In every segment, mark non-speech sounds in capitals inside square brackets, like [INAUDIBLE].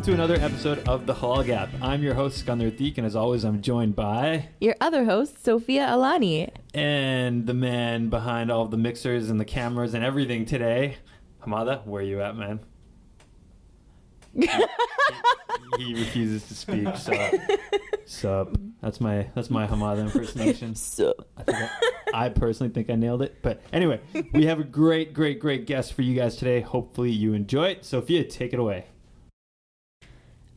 Welcome to another episode of The Halal Gap. I'm your host, Sikandar Deek, and as always, I'm joined by. Your other host, Sofia Alani. And the man behind all the mixers and the cameras and everything today, Hamada. Where are you at, man? [LAUGHS] he, refuses to speak. So, [LAUGHS] sup? That's my that's my Hamada impersonation. Sup? I, think I, I personally think I nailed it. But anyway, we have a great, great, great guest for you guys today. Hopefully, you enjoy it. Sofia, take it away.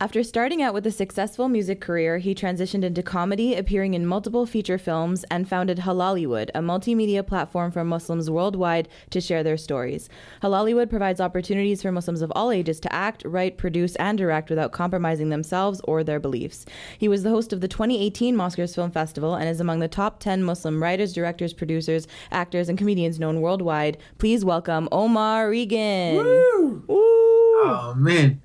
After starting out with a successful music career, he transitioned into comedy, appearing in multiple feature films, and founded Halalywood, a multimedia platform for Muslims worldwide to share their stories. Halalywood provides opportunities for Muslims of all ages to act, write, produce, and direct without compromising themselves or their beliefs. He was the host of the 2018 Mosquers Film Festival and is among the top 10 Muslim writers, directors, producers, actors, and comedians known worldwide. Please welcome Omar Regan. Woo! Woo! Oh man.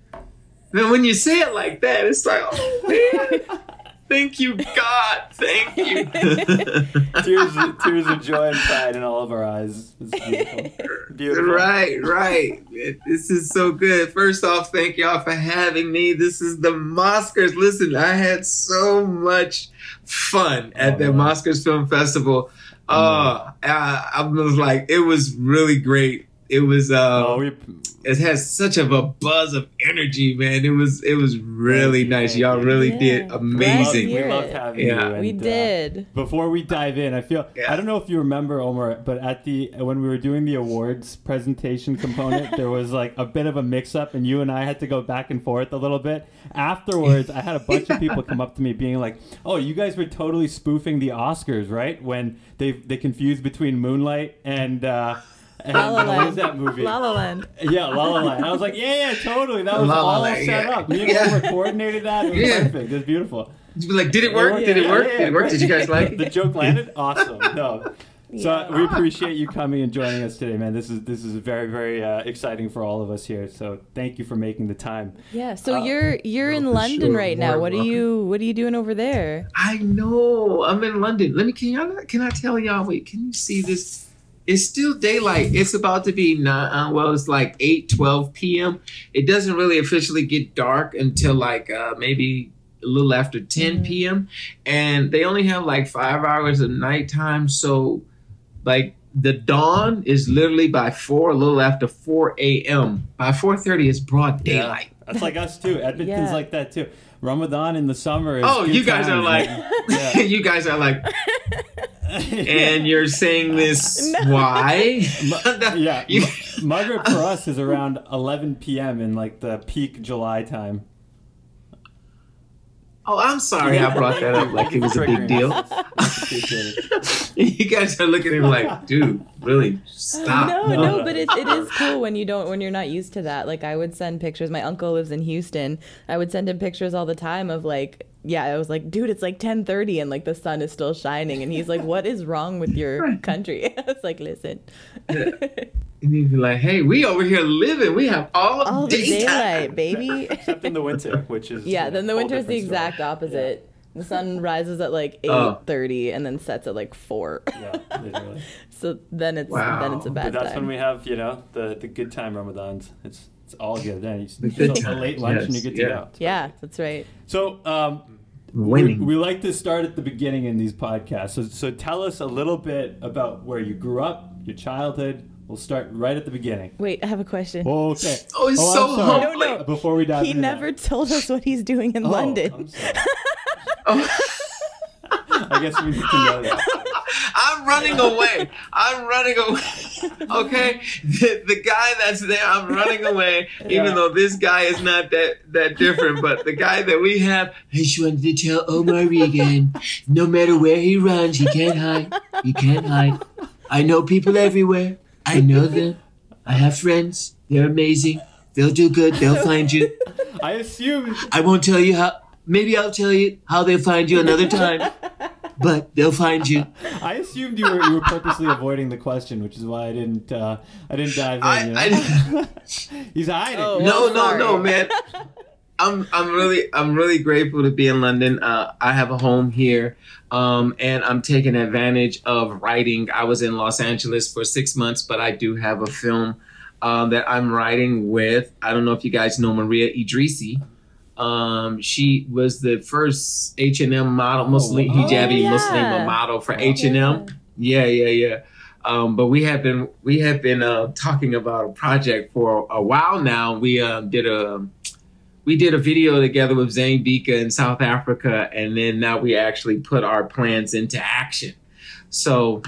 Then when you say it like that, it's like, oh man. [LAUGHS] Thank you, God. Thank you. [LAUGHS] tears, tears of joy and pride in all of our eyes. It's beautiful. beautiful. Right, right. This is so good. First off, thank y'all for having me. This is the Mosquers. Listen, I had so much fun at Oh, the man. Mosquers Film Festival. Uh, I, I was like, it was really great. It was uh, Oh, we, it has such of a buzz of energy, man. It was it was really Thank nice. Y'all really Yeah. did Glad amazing. to we hear loved it. having Yeah. you. we and, uh, did. before we dive in, I feel Yeah. I don't know if you remember Omar, but at the when we were doing the awards presentation component, [LAUGHS] there was like a bit of a mix-up, and you and I had to go back and forth a little bit. Afterwards, I had a bunch of people come up to me being like, "Oh, you guys were totally spoofing the Oscars, right? When they they confused between Moonlight and." Uh, and La La Land. was that movie? La La Land. Yeah, La La Land. I was like, yeah, yeah, totally. That was La La all Land, set yeah. up. Me and Yeah. Omar coordinated that. It was Yeah. perfect. It was beautiful. You were like, did it work? worked. Did it Yeah, work? yeah, Did it work? Did you guys [LAUGHS] like the joke landed? Awesome. No. So Yeah. we appreciate you coming and joining us today, man. This is this is very very uh, exciting for all of us here. So thank you for making the time. Yeah. So Uh, you're you're no, in London sure. right More now. than What are you What are you doing over there? I know. I'm in London. Let me. Can y'all? Can I tell y'all? Wait. Can you see this? It's still daylight. It's about to be nine. Uh, well, it's like 8, 12 p.m. It doesn't really officially get dark until like uh, maybe a little after 10 Mhm. p.m. And they only have like five hours of nighttime. So, like the dawn is literally by four, a little after 4 a.m. By 4:30, it's broad Yeah. daylight. That's like us too. [LAUGHS] Edmonton's Yeah. like that too. Ramadan in the summer is Oh, [LAUGHS] you guys are like. Yeah. you guys are like, and you're saying this [LAUGHS] No. why? [LAUGHS] yeah, You- Ma- Maghrib for us is around 11 p.m. in like the peak July time. Oh, I'm sorry I brought that up like it was a big deal. [LAUGHS] [LAUGHS] You guys are looking at me like, dude, really stop. No, No. no, but it, it is [LAUGHS] cool when you don't when you're not used to that. Like I would send pictures. My uncle lives in Houston. I would send him pictures all the time of like yeah, I was like, dude, it's like 10:30 and like the sun is still shining and he's like, "What is wrong with your [LAUGHS] country?" [LAUGHS] I was like, "Listen." And you'd be like, hey, we over here living. We have all, all the daylight, baby. [LAUGHS] Except in the winter, which is yeah, then the winter is the different story. exact opposite. The sun rises at like Oh. 8:30 and then sets at like 4. Yeah, literally. so then it's Wow. then it's a bad But bad that's time. when we have, you know, the the good time Ramadans. It's it's all good. Then you The just a late lunch and you get to yeah. go. yeah, that's right. So um, Winning. We, we like to start at the beginning in these podcasts. So, so tell us a little bit about where you grew up, your childhood. We'll start right at the beginning. Wait, I have a question. Okay. Oh, it's oh, I'm so sorry. No, no. Before we dive he into never that. told us what he's doing in Oh, London. I'm sorry. Oh, [LAUGHS] I guess we need to know that. [LAUGHS] I'm running away. I'm running away. Okay, the, the guy that's there, I'm running away. Yeah. Even though this guy is not that that different, but the guy that we have, I just wanted to tell Omar Regan, no matter where he runs, he can't hide. He can't hide. I know people everywhere. I know them. I have friends. They're amazing. They'll do good. They'll find you. I assume. I won't tell you how. Maybe I'll tell you how they'll find you another time. [LAUGHS] But they'll find you. I assumed you were you were purposely avoiding the question, which is why I didn't uh, I didn't dive in. I- you know? I- [LAUGHS] He's hiding. Oh. no, Well, no, no, man. I'm I'm really I'm really grateful to be in London. Uh, I have a home here, um, and I'm taking advantage of writing. I was in Los Angeles for six months, but I do have a film um, that I'm writing with. I don't know if you guys know Mariah Idrissi. Um, she was the first H and M model, Muslim wow. hijabi Oh, yeah. Muslim model for Oh, H and M. Yeah, yeah, yeah. Um, but we have been we have been uh, talking about a project for a while now. We um, did a we did a video together with Zain Bhikha in South Africa, and then now we actually put our plans into action. So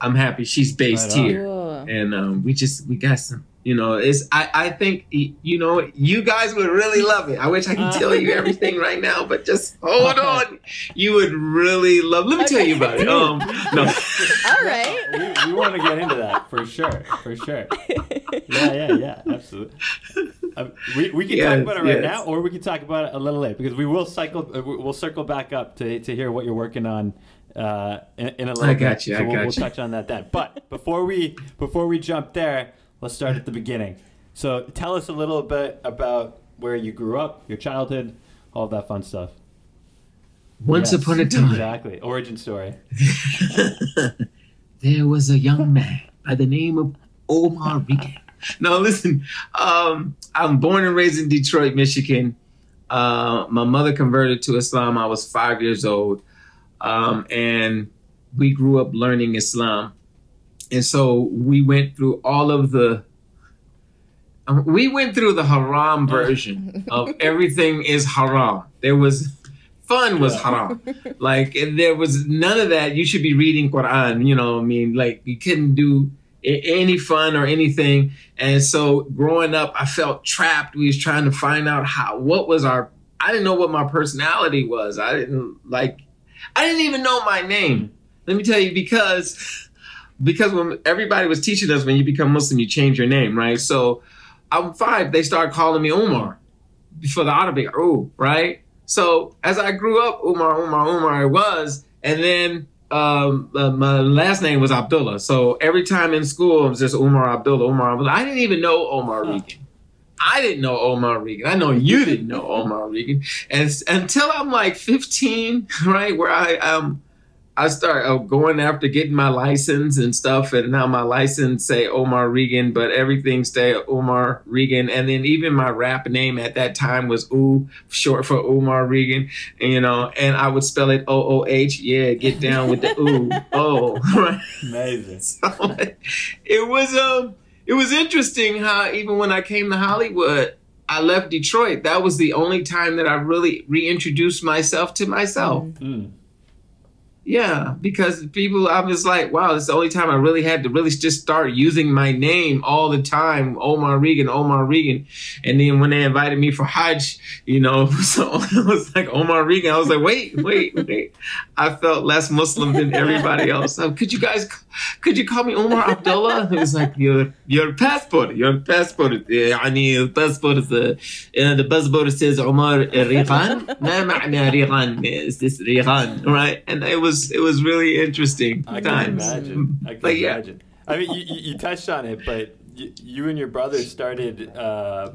I'm happy she's based Right here, and um, we just we got some. You know, it's I, I think you know you guys would really love it. I wish I could tell you everything right now, but just hold on. You would really love. Let me tell you about it. Um, no. [LAUGHS] All right. we, we want to get into that for sure, for sure. [LAUGHS] Yeah, yeah, yeah, absolutely. Uh, we, we can talk about it right yes. now, or we can talk about it a little later because we will cycle. Uh, we- we'll circle back up to to hear what you're working on uh, in, in a little I bit. got you, So I we'll, got we'll you. touch on that then. But before we before we jump there, let's start at the beginning. So tell us a little bit about where you grew up, your childhood, all that fun stuff. Once Yes, upon a time, exactly. Origin story. [LAUGHS] there was a young man by the name of Omar Regan. No, listen, um, I'm born and raised in Detroit, Michigan. Uh, my mother converted to Islam. I was five years old. Um, and we grew up learning Islam. And so we went through all of the um, we went through the haram version [LAUGHS] of everything is haram. There was fun was haram. [LAUGHS] Like there was none of that. You should be reading Quran. You know, I mean, like you couldn't do any fun or anything. And so growing up, I felt trapped. We was trying to find out how what was our. I didn't know what my personality was. I didn't like. I didn't even know my name. Let me tell you because because when everybody was teaching us when you become Muslim, you change your name, right? So I'm five. They started calling me Umar for the Arabic, oh, right? So as I grew up, Umar, Umar, Umar, I was, and then um, uh, my last name was Abdullah. So every time in school, it was just Umar Abdullah, Umar Abdullah. I didn't even know Omar Regan. I didn't know Omar Regan. I know you didn't know Omar Regan. And until I'm like 15, [LAUGHS] right, where I um I start uh, going after getting my license and stuff, and now my license say Omar Regan, but everything stay Omar Regan, and then even my rap name at that time was Oo, short for Omar Regan, you know, and I would spell it O O H, yeah, get down with the Oo, oh, right. Amazing. So it was um it was interesting how even when I came to Hollywood, I left Detroit. That was the only time that I really reintroduced myself to myself. Mm. Yeah, because people, I was like, wow, it's the only time I really had to really just start using my name all the time, Omar Regan, Omar Regan. And then when they invited me for Hajj, you know, [LAUGHS] so I was like Omar Regan. I was like, wait, wait, wait. I felt less Muslim than everybody else. Could you guys, could you call me Omar Abdullah? It was like your your passport, your passport. I mean, your passport is uh, the passport says Omar Regan. [LAUGHS] This is Regan, right? And it was it was really interesting I can times. imagine. I can But yeah. imagine. I mean, you, you, touched on it, but you, you and your brother started uh,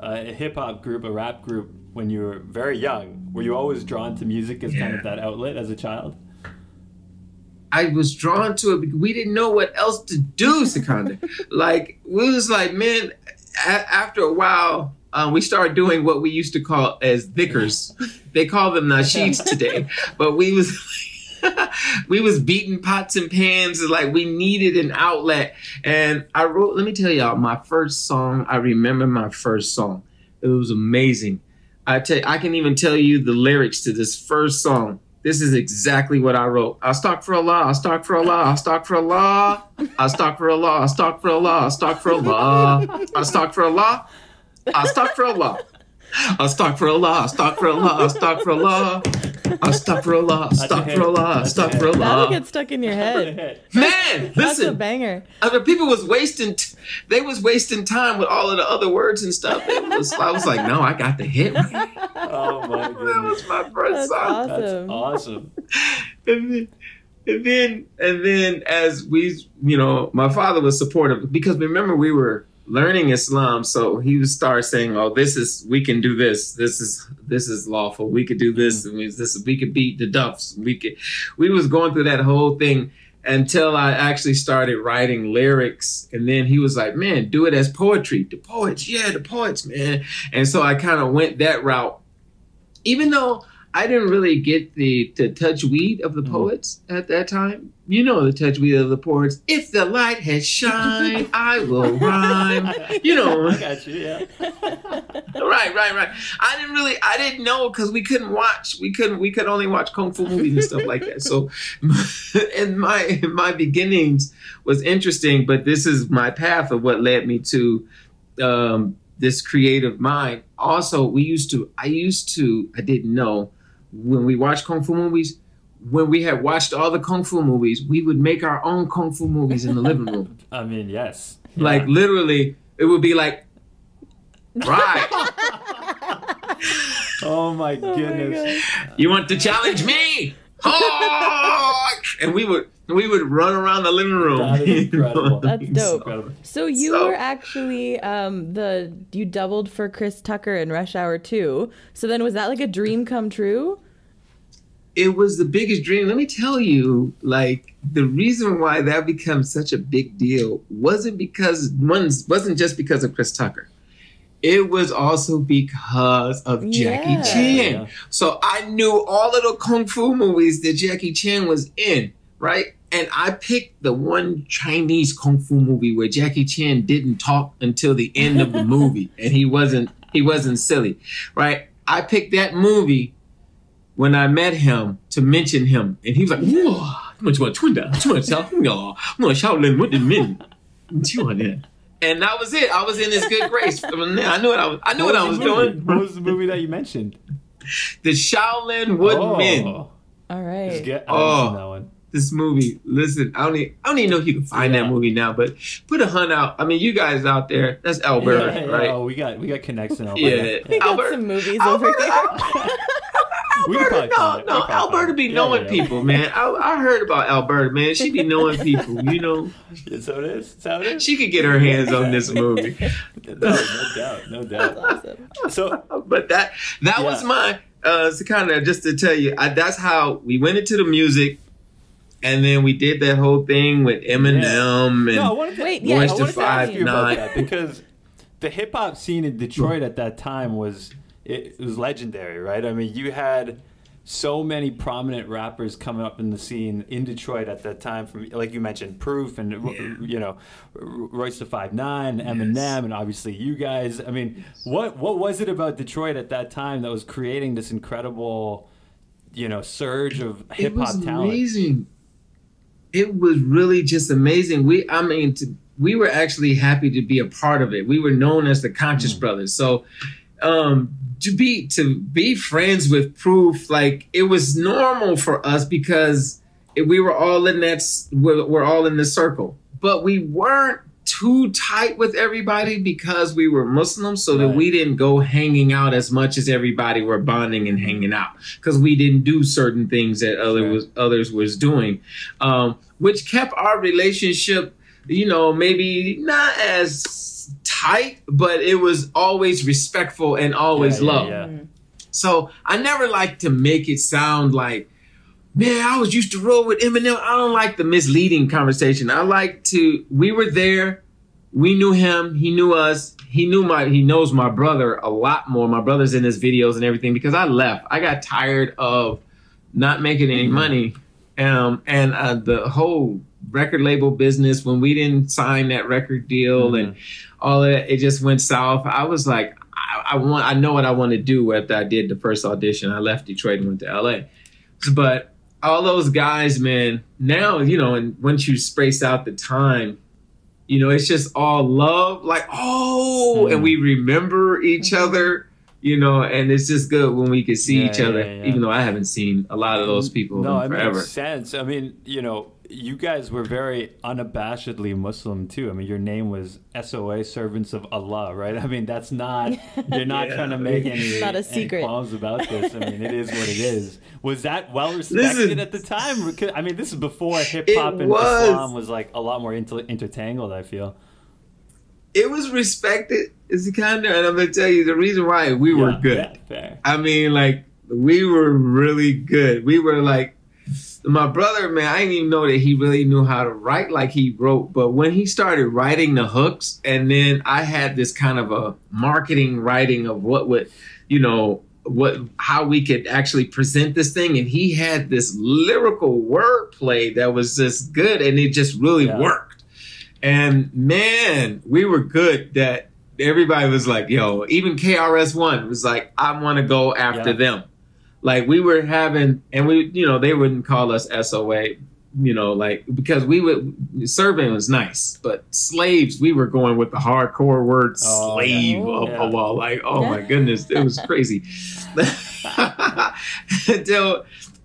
a hip hop group, a rap group, when you were very young. Were you always drawn to music as kind of that outlet as a child? I was drawn to it because we didn't know what else to do, [LAUGHS] Sikandar. like we was like, man. A- after a while, um, we started doing what we used to call as dhikrs. they call them nasheeds [LAUGHS] today, but we was [LAUGHS] [LAUGHS] we was beating pots and pans. Like we needed an outlet, and I wrote. Let me tell y'all, my first song. I remember my first song. It was amazing. I tell I can even tell you the lyrics to this first song. This is exactly what I wrote. I stalk for Allah, I stalk for Allah, I stalk for Allah, I stalk for Allah, I stalk for Allah, I stalk for Allah, I stalk for Allah, I for. I stalk for Allah, I stalk for Allah, I stalk for Allah, I stalk for Allah, I stalk for Allah, I stalk for That'll Allah. get stuck in your head. Man, That's a listen, banger. other people was wasting t- they was wasting time with all of the other words and stuff. It was, I was like, no, I got the hit. right. [LAUGHS] Oh my [LAUGHS] that was my first That's song. That's awesome. awesome. and then, and then, and then, as we, you know, my father was supportive because remember we were learning Islam, so he would start saying, "Oh, this is we can do this. This is this is lawful. We could do this. And we, this we could beat the Duffs. We could." We was going through that whole thing until I actually started writing lyrics, and then he was like, "Man, do it as poetry. The poets, yeah, the poets, man." And so I kind of went that route. even though I didn't really get the the touch weed of the Mhm. poets at that time. You know the touch weed of the ports. If the light has shined, [LAUGHS] I will rhyme. You know, I got you. Yeah. [LAUGHS] right, right, right. I didn't really, I didn't know because we couldn't watch. We couldn't. We could only watch kung fu movies and stuff like that. So, [LAUGHS] in my my beginnings was interesting, but this is my path of what led me to um, this creative mind. Also, we used to. I used to. I didn't know when we watched kung fu movies. When we had watched all the kung fu movies, we would make our own kung fu movies in the living room. [LAUGHS] I mean, yes. Like literally, it would be like, right. [LAUGHS] Oh my Oh my goodness. You want to challenge me? Oh! and we would we would run around the living room. That is [LAUGHS] incredible. That's dope. Incredible. So you So- were actually um, the you doubled for Chris Tucker in Rush Hour 2. So then was that like a dream come true? It was the biggest dream. Let me tell you, like the reason why that becomes such a big deal wasn't because one wasn't just because of Chris Tucker. It was also because of Jackie Yeah. Chan. Yeah. So I knew all of the kung fu movies that Jackie Chan was in, right? And I picked the one Chinese kung fu movie where Jackie Chan didn't talk until the end of the [LAUGHS] movie, and he wasn't he wasn't silly, right? I picked that movie when I met him to mention him, and he was like, "Whoa, 这么这么蠢的，这么小朋友，我小人我的命，你听我的。” And that was it. I was in his good grace. I, knew what I was. I knew what, what I was doing. What was the movie that you mentioned? The Shaolin Wooden Men. Oh. All right. Get, oh, that one. This movie. Listen, I don't. Even, I don't even know if you can find yeah. that movie now. But put a hunt out. I mean, you guys out there. That's Albert, yeah, yeah, right? Oh, we got we got connects in Albert. Yeah, we got Albert, some movies Albert, over here. [LAUGHS] We can Alberta, probably no, find no, probably Alberta find be. Yeah, knowing yeah, yeah. people, man. I, I heard about Alberta, man. She be knowing people, you know. [LAUGHS] Yeah, so it is. So it is. She could get her hands on this movie. [LAUGHS] no, no doubt, no That's doubt. awesome. So [LAUGHS] But that that was my uh so kind of just to tell you, I, that's how we went into the music and then we did that whole thing with Eminem and no, I wanted to, Wait, yeah, wanted I to wanted to ask ask you about nine. that because the hip hop scene in Detroit at that time was it, was legendary, right? I mean, you had so many prominent rappers coming up in the scene in Detroit at that time. From like you mentioned, Proof and Yeah. you know Royce the Five Nine, Eminem, and obviously you guys. I mean, what what was it about Detroit at that time that was creating this incredible, you know, surge of hip hop talent? amazing. It was really just amazing. We, I mean, to, we were actually happy to be a part of it. We were known as the Conscious Mm. Brothers. So, um, to be to be friends with Proof, like it was normal for us because we were all in that. We're, we're all in the circle, but we weren't too tight with everybody because we were Muslims, so that Right. we didn't go hanging out as much as everybody were bonding and hanging out because we didn't do certain things that other was others was doing, um, which kept our relationship, you know, maybe not as tight, but it was always respectful and always Yeah, yeah, love. yeah. So I never like to make it sound like, man, I was used to roll with Eminem. I don't like the misleading conversation. I like to, we were there. We knew him. He knew us. He knew my, he knows my brother a lot more. My brother's in his videos and everything because I left. I got tired of not making any money. Um, and uh, the whole record label business, when we didn't sign that record deal and all of that, it just went south. I was like, I, I want, I know what I want to do after I did the first audition. I left Detroit and went to LA. But all those guys, man, now, you know, and once you space out the time, you know, it's just all love, like, oh, Mhm. and we remember each Mhm. other, you know, and it's just good when we can see Yeah, each other, yeah, yeah. even though I haven't seen a lot of those people No, in it forever. makes sense. I mean, you know, you guys were very unabashedly Muslim too. I mean, your name was SOA, Servants of Allah, right? I mean, that's not [LAUGHS] you're not Yeah. trying to make any, Not a any secret. qualms about this. I mean, it is what it is. Was that well respected Listen. at the time? Because- I mean, this is before hip hop and was. Islam was like a lot more inter- intertangled. I feel. It was respected, it's kind of, and I'm gonna tell you the reason why we were good. yeah. I mean, like we were really good. We were like my brother, man. I didn't even know that he really knew how to write like he wrote. But when he started writing the hooks, and then I had this kind of a marketing writing of what would, you know, what how we could actually present this thing, and he had this lyrical wordplay that was just good, and it just really Yeah. worked. And man, we were good that everybody was like, yo, even KRS One was like, I want to go after Yeah. them. Like we were having, and we, you know, they wouldn't call us SOA, you know, like because we would serving was nice, but slaves, we were going with the hardcore word Oh, slave yeah. of, Yeah. of all. Like, oh my goodness, it was [LAUGHS] crazy. [LAUGHS] Until,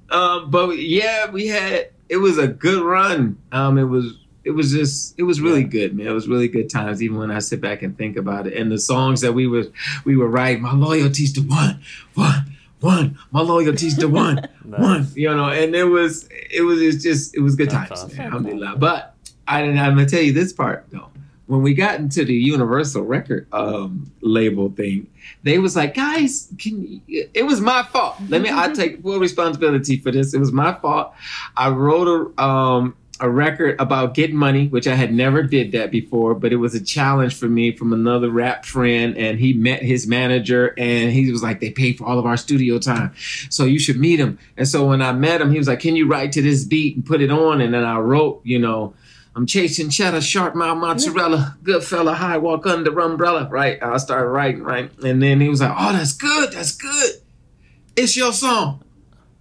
um, but yeah, we had it was a good run. Um, it was it was just it was really Yeah. good, man. It was really good times, even when I sit back and think about it. And the songs that we were we were writing, my loyalty's to one, one, one. My loyalty's to one, [LAUGHS] Nice. one. You know, and it was it was it's just it was good That's times, awesome. man. Alhamdulillah. But I didn't. I'm gonna tell you this part though. When we got into the Universal record um, label thing, they was like, guys, can you, it was my fault. Let me. I take full responsibility for this. It was my fault. I wrote a um, a record about getting money, which I had never did that before, but it was a challenge for me from another rap friend, and he met his manager, and he was like, they pay for all of our studio time, so you should meet him. And so when I met him, he was like, can you write to this beat and put it on? And then I wrote, you know. I'm chasing cheddar, sharp mouth mozzarella, good fella, high walk under umbrella. Right. I started writing, right? And then he was like, Oh, that's good, that's good. It's your song.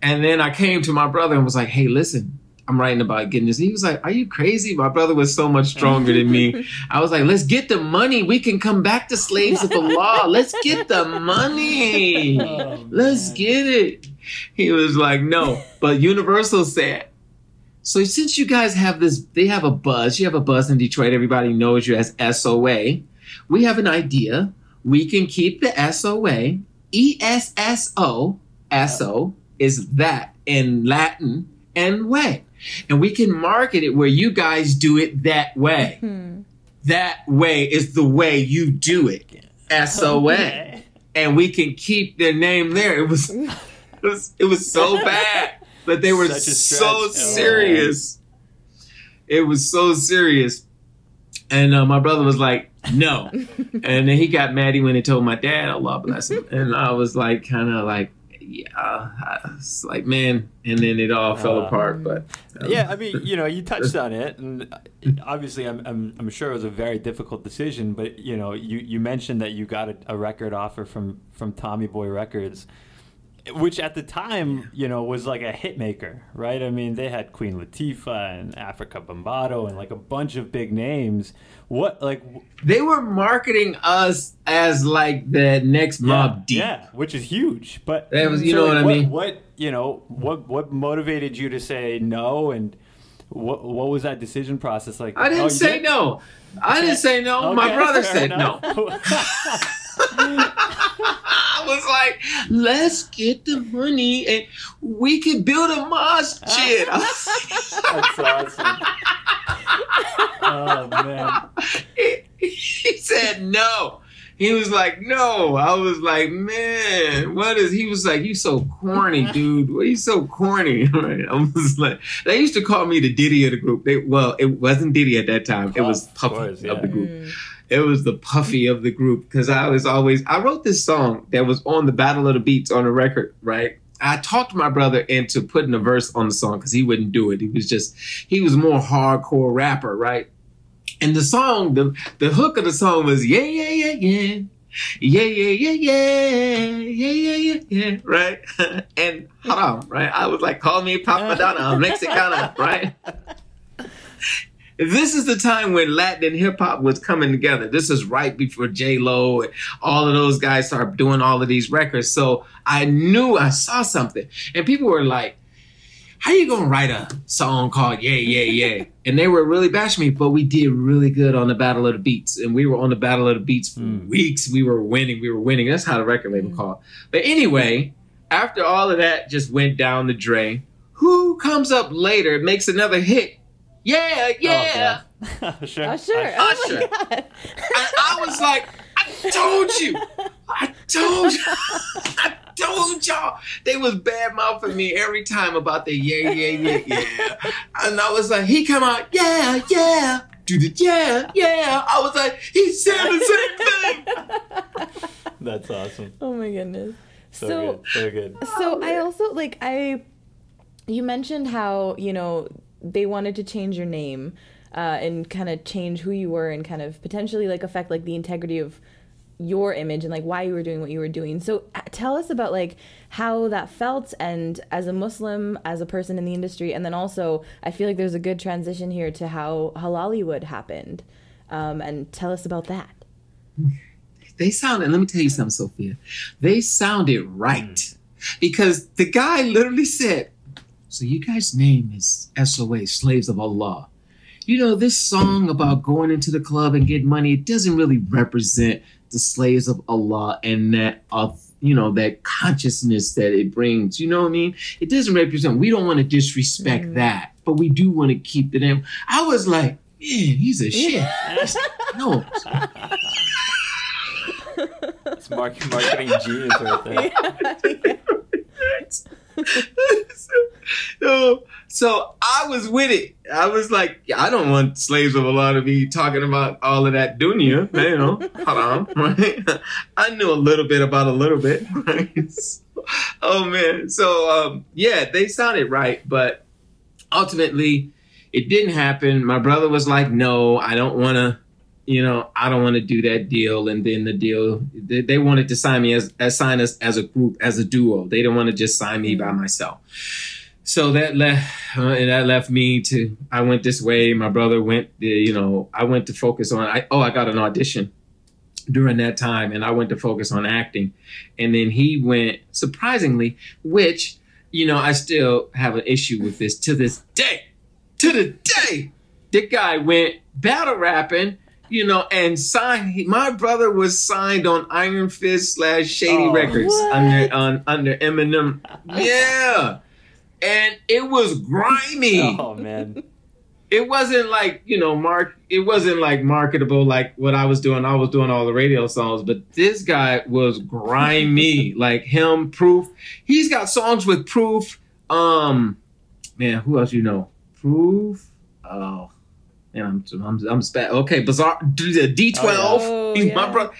And then I came to my brother and was like, Hey, listen, I'm writing about getting this. He was like, Are you crazy? My brother was so much stronger than me. [LAUGHS] I was like, Let's get the money. We can come back to slaves of the law. Let's get the money. Oh, Let's get it. He was like, No. But Universal said, so since you guys have this, they have a buzz. You have a buzz in Detroit. Everybody knows you as SOA. We have an idea. We can keep the SOA. E S S O. SO is that in Latin and way. And we can market it where you guys do it that way. Hmm. That way is the way you do it. SOA. And we can keep their name there. It was it was, it was so bad. But they were so stretch. serious. It was so serious. And uh, my brother was like, no. [LAUGHS] and then he got mad. When he went and told my dad, Allah bless him. And I was like, kind of like, yeah. I was like, man. And then it all fell Uh, apart. But [LAUGHS] um, Yeah, I mean, you know, you touched on it, and obviously, I'm, I'm, I'm sure it was a very difficult decision. But you know, you, you mentioned that you got a, a record offer from from Tommy Boy Records, which at the time, you know, was like a hit maker, right? I mean, they had Queen Latifah and Afrika Bambaataa and like a bunch of big names. What like they were marketing us as like the next Mobb Deep. Yeah, which is huge. But That was- you know what I mean? What you know, what what motivated you to say no, and what what was that decision process like? I didn't Oh, say did? no. I didn't say no. My brother said enough. no. [LAUGHS] [LAUGHS] I was like, let's get the money and we could build a mosque. [LAUGHS] Shit. That's awesome. oh man. [LAUGHS] he, he said no. He was like, no. I was like, man, what is? He was like, you so corny, [LAUGHS] dude. What are you so corny? Right? I was like, they used to call me the Diddy of the group. They, well, it wasn't Diddy at that time. it was Puff, Puffy of course, of the group. Mm. It was the puffy of the group because I was always I wrote this song that was on the Battle of the Beats on the record, right? I talked my brother into putting a verse on the song because he wouldn't do it. He was just he was more hardcore rapper, right? And the song, the the hook of the song was yeah yeah yeah yeah. Yeah, yeah, yeah, yeah, yeah, yeah, yeah, yeah, right? [LAUGHS] and haram, right? I was like, call me Papadana, Mexicana, right? [LAUGHS] this is the time when Latin and hip hop was coming together. This is right before J Lo and all of those guys started doing all of these records. So I knew I saw something, and people were like, "How you gonna write a song called Yeah Yeah Yeah?" [LAUGHS] and they were really bashing me, but we did really good on the Battle of the Beats, and we were on the Battle of the Beats for Hmm. weeks. We were winning. We were winning. That's how the record label called. But anyway, after all of that just went down the drain, who comes up later makes another hit? Yeah, yeah. Oh, yeah. [LAUGHS] Oh, sure. Usher. Oh, Usher. Oh Usher. my god. And I was like, I told you. I told you. I told y'all. They was bad mouthing me every time about the yeah, yeah, yeah, yeah. And I was like, he come out, yeah, yeah. Do the yeah, yeah. I was like, he said the same thing. That's awesome. Oh my goodness. So, So- good. So good. So I also like I you mentioned how, you know, they wanted to change your name uh, and kind of change who you were and kind of potentially like affect like the integrity of your image and like why you were doing what you were doing. So uh, tell us about like how that felt and as a Muslim, as a person in the industry, and then also I feel like there's a good transition here to how Halalywood happened. Um, and tell us about that. they sounded let me tell you something sofia they sounded right because the guy literally said so you guys name is soa slaves of allah. You know this song about going into the club and getting money it doesn't really represent the slaves of allah and that uh, you know that consciousness that it brings you know what i mean? It doesn't represent we don't want to disrespect Mhm. that but we do want to keep the name. I was like man he's a shit no [LAUGHS] It's market, marketing genius right there. [LAUGHS] so, [LAUGHS] so I was with it. I was like, I don't want slaves of Allah to be talking about all of that dunya, you know, [LAUGHS] haram, right? [LAUGHS] I knew a little bit about a little bit, right? So- oh man. So, um, yeah, they sounded right, but ultimately it didn't happen. My brother was like, no, I don't want to, you know, I don't want to do that deal. And then the deal, they, they wanted to sign me as, as sign us as a group, as a duo. They didn't want to just sign me by myself. So that left, uh, and that left me to. I went this way. My brother went. uh, You know, I went to focus on. I oh, I got an audition during that time, and I went to focus on acting. And then he went surprisingly, which you know, I still have an issue with this to this day. To the day, the guy went battle rapping. You know, and signed. he- My brother was signed on Iron Fist slash Shady Oh. Records What? under on under Eminem. Yeah, and it was grimy Oh man. it wasn't like you know mark it wasn't like marketable like what i was doing i was doing all the radio songs but this guy was grimy [LAUGHS] like him proof he's got songs with proof um man who else you know proof oh man i'm i'm, I'm spat okay bizarre the d12 Oh, he's yeah. my brother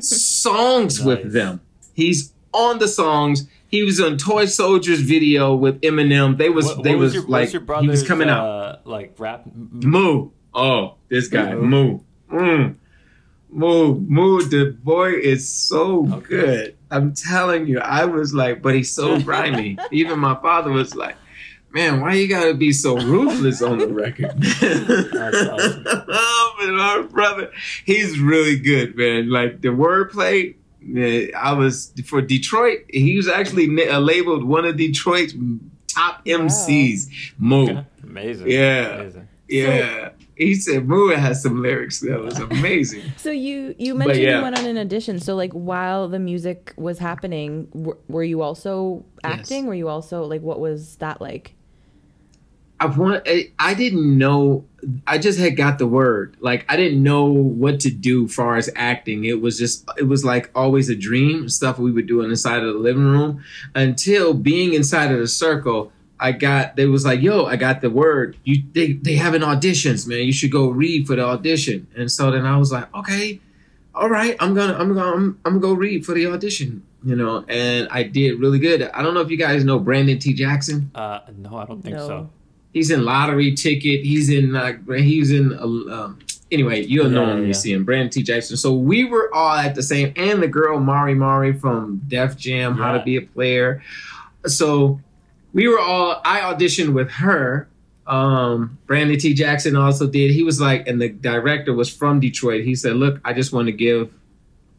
songs with them he's on the songs he was on Toy Soldiers video with Eminem. They was What- they what was, your, like what's your he was coming out. uh, like rap. m- Moo. Oh, this guy, Moo. Moo. Mm. Moo, Moo, the boy is so Okay. good. I'm telling you, I was like, but he's so grimy. [LAUGHS] Even my father was like, man, why you gotta be so ruthless on the record? awesome. oh, but my brother, he's really good, man. Like the wordplay, man, I was for Detroit. He was actually uh, labeled one of Detroit's top MCs. Moo. Okay. Amazing. Yeah. Amazing. Yeah. he said Moo has some lyrics that was amazing. [LAUGHS] So you you mentioned yeah. you went on an audition. So like while the music was happening, were, were you also Yes. acting? Were you also like what was that like? I want. I, I didn't know. I just had got the word. Like I didn't know what to do far as acting. It was just. It was like always a dream stuff we would do inside of the living room. Until being inside of the circle, I got. They was like, "Yo, I got the word. You they they having auditions, man. You should go read for the audition." And so then I was like, "Okay, all right. I'm gonna. I'm gonna. I'm, I'm gonna go read for the audition." You know, and I did really good. I don't know if you guys know Brandon T. Jackson. Uh, no, I don't think No. so. He's in Lottery Ticket. He's in like he's in uh, um, anyway. You'll know him when yeah. you see him. Brandon T. Jackson. So we were all at the same, and the girl Mari Morrow from Def Jam, How to Be a Player. So we were all. I auditioned with her. Um, Brandon T. Jackson also did. He was like, and the director was from Detroit. He said, "Look, I just want to give."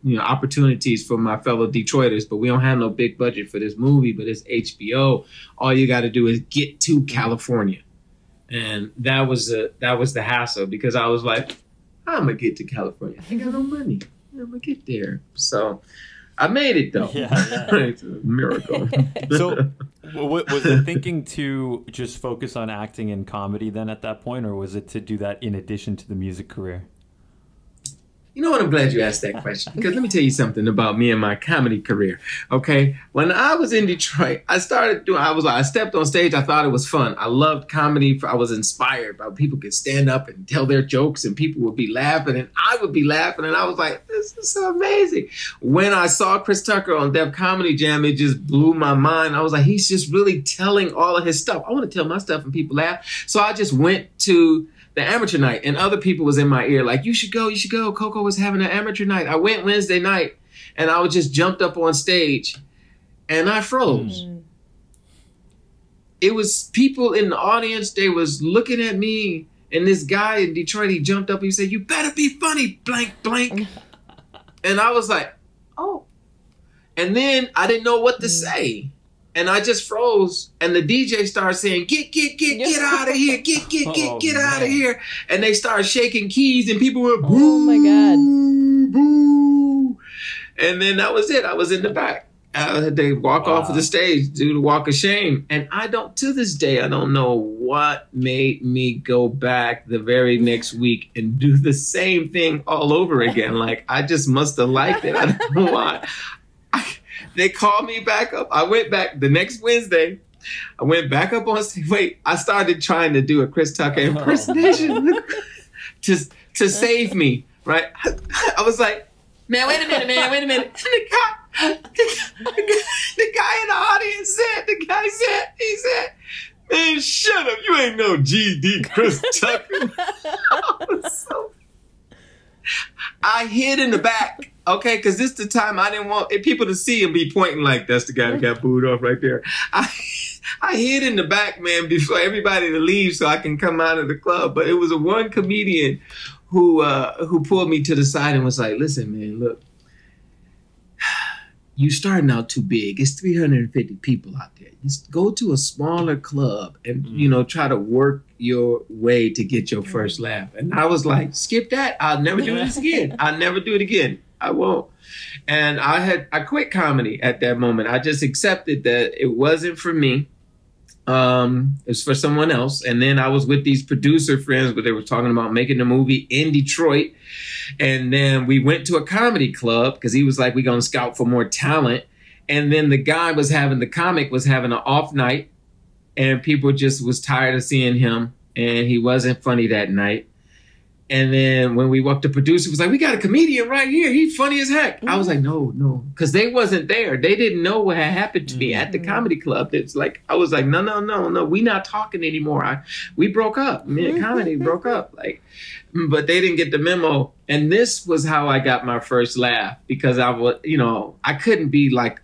You know, opportunities for my fellow Detroiters, but we don't have no big budget for this movie. But it's HBO. All you got to do is get to California and that was a that was the hassle because I was like, I'm gonna get to California. I ain't got no money. I'm gonna get there. So I made it though. Yeah, [LAUGHS] yeah. it's a miracle. [LAUGHS] So, [LAUGHS] w- was the thinking to just focus on acting and comedy then at that point, or was it to do that in addition to the music career? You know what? I'm glad you asked that question because let me tell you something about me and my comedy career. Okay, when I was in Detroit, I started doing. I was like, I stepped on stage. I thought it was fun. I loved comedy. I was inspired by people could stand up and tell their jokes, and people would be laughing, and I would be laughing, and I was like, this is so amazing. When I saw Chris Tucker on Def Comedy Jam, it just blew my mind. I was like, he's just really telling all of his stuff. I want to tell my stuff, and people laugh. So I just went to the amateur night and other people was in my ear like you should go you should go. Coco was having an amateur night. I went wednesday night and i was just jumped up on stage and i froze. Mm. it was people in the audience they was looking at me and this guy in detroit he jumped up and he said you better be funny blank blank. [LAUGHS] And i was like oh. And then i didn't know what to mm. say and I just froze. And the DJ started saying, "Get, get, get, get out of here! Get, get, get, oh, get out of here!" And they started shaking keys, and people were, oh, "Boo!" Oh my god! Boo! And then that was it. I was in the back. Uh, Had to walk wow. off of the stage, do the walk of shame. And I don't, to this day, I don't know what made me go back the very next week and do the same thing all over again. like I just must have liked it. I don't know why. They called me back up. I went back the next Wednesday. I went back up on stage. Wait, I started trying to do a Chris Tucker oh, impersonation [LAUGHS] to to save me. Right? I was like, man, wait a minute, man, wait a minute. [LAUGHS] The guy, the, the guy in the audience said, the guy said, he said, man, shut up. You ain't no GD Chris Tucker. [LAUGHS] I, so, I hid in the back Okay, because this is the time I didn't want people to see and be pointing like that's the guy that got booed off right there. [LAUGHS] I I hid in the back, man, before everybody to leave so I can come out of the club. But it was a one comedian who uh, who pulled me to the side and was like, "Listen, man, look, [SIGHS] you starting out too big. It's 350 people out there. Just go to a smaller club and mm-hmm. you know try to work your way to get your first laugh." And I was like, "Skip that. I'll never do this again. [LAUGHS] I'll never do it again." I won't. And I had I quit comedy at that moment. I just accepted that it wasn't for me. Um, it was for someone else. And then I was with these producer friends where they were talking about making a movie in Detroit. And then we went to a comedy club because he was like, we're gonna scout for more talent. And then the guy was having the comic was having an off night and people just was tired of seeing him and he wasn't funny that night. And then when we walked, the producer was like, "We got a comedian right here. He's funny as heck." Mm-hmm. I was like, "No, no," because they wasn't there. They didn't know what had happened to mm-hmm. me at the mm-hmm. comedy club. It's like I was like, "No, no, no, no. We not talking anymore. I, we broke up. Me and comedy broke up." Like, but they didn't get the memo. And this was how I got my first laugh because I was, you know, I couldn't be like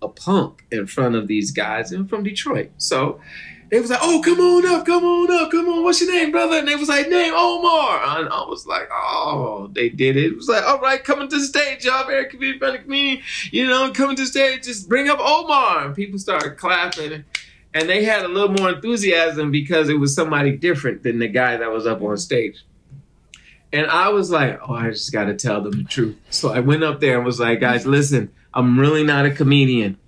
a punk in front of these guys. I'm from Detroit, so they was like, "Oh, come on up, come on up, come on. What's your name, brother?" And they was like, "Name Omar." And I was like, "Oh, they did it." It was like, "All right, coming to the stage, y'all very comedian, friendly comedian. You know, coming to the stage, just bring up Omar." And people started clapping, and they had a little more enthusiasm because it was somebody different than the guy that was up on stage. And I was like, "Oh, I just got to tell them the truth." So I went up there and was like, "Guys, listen, I'm really not a comedian.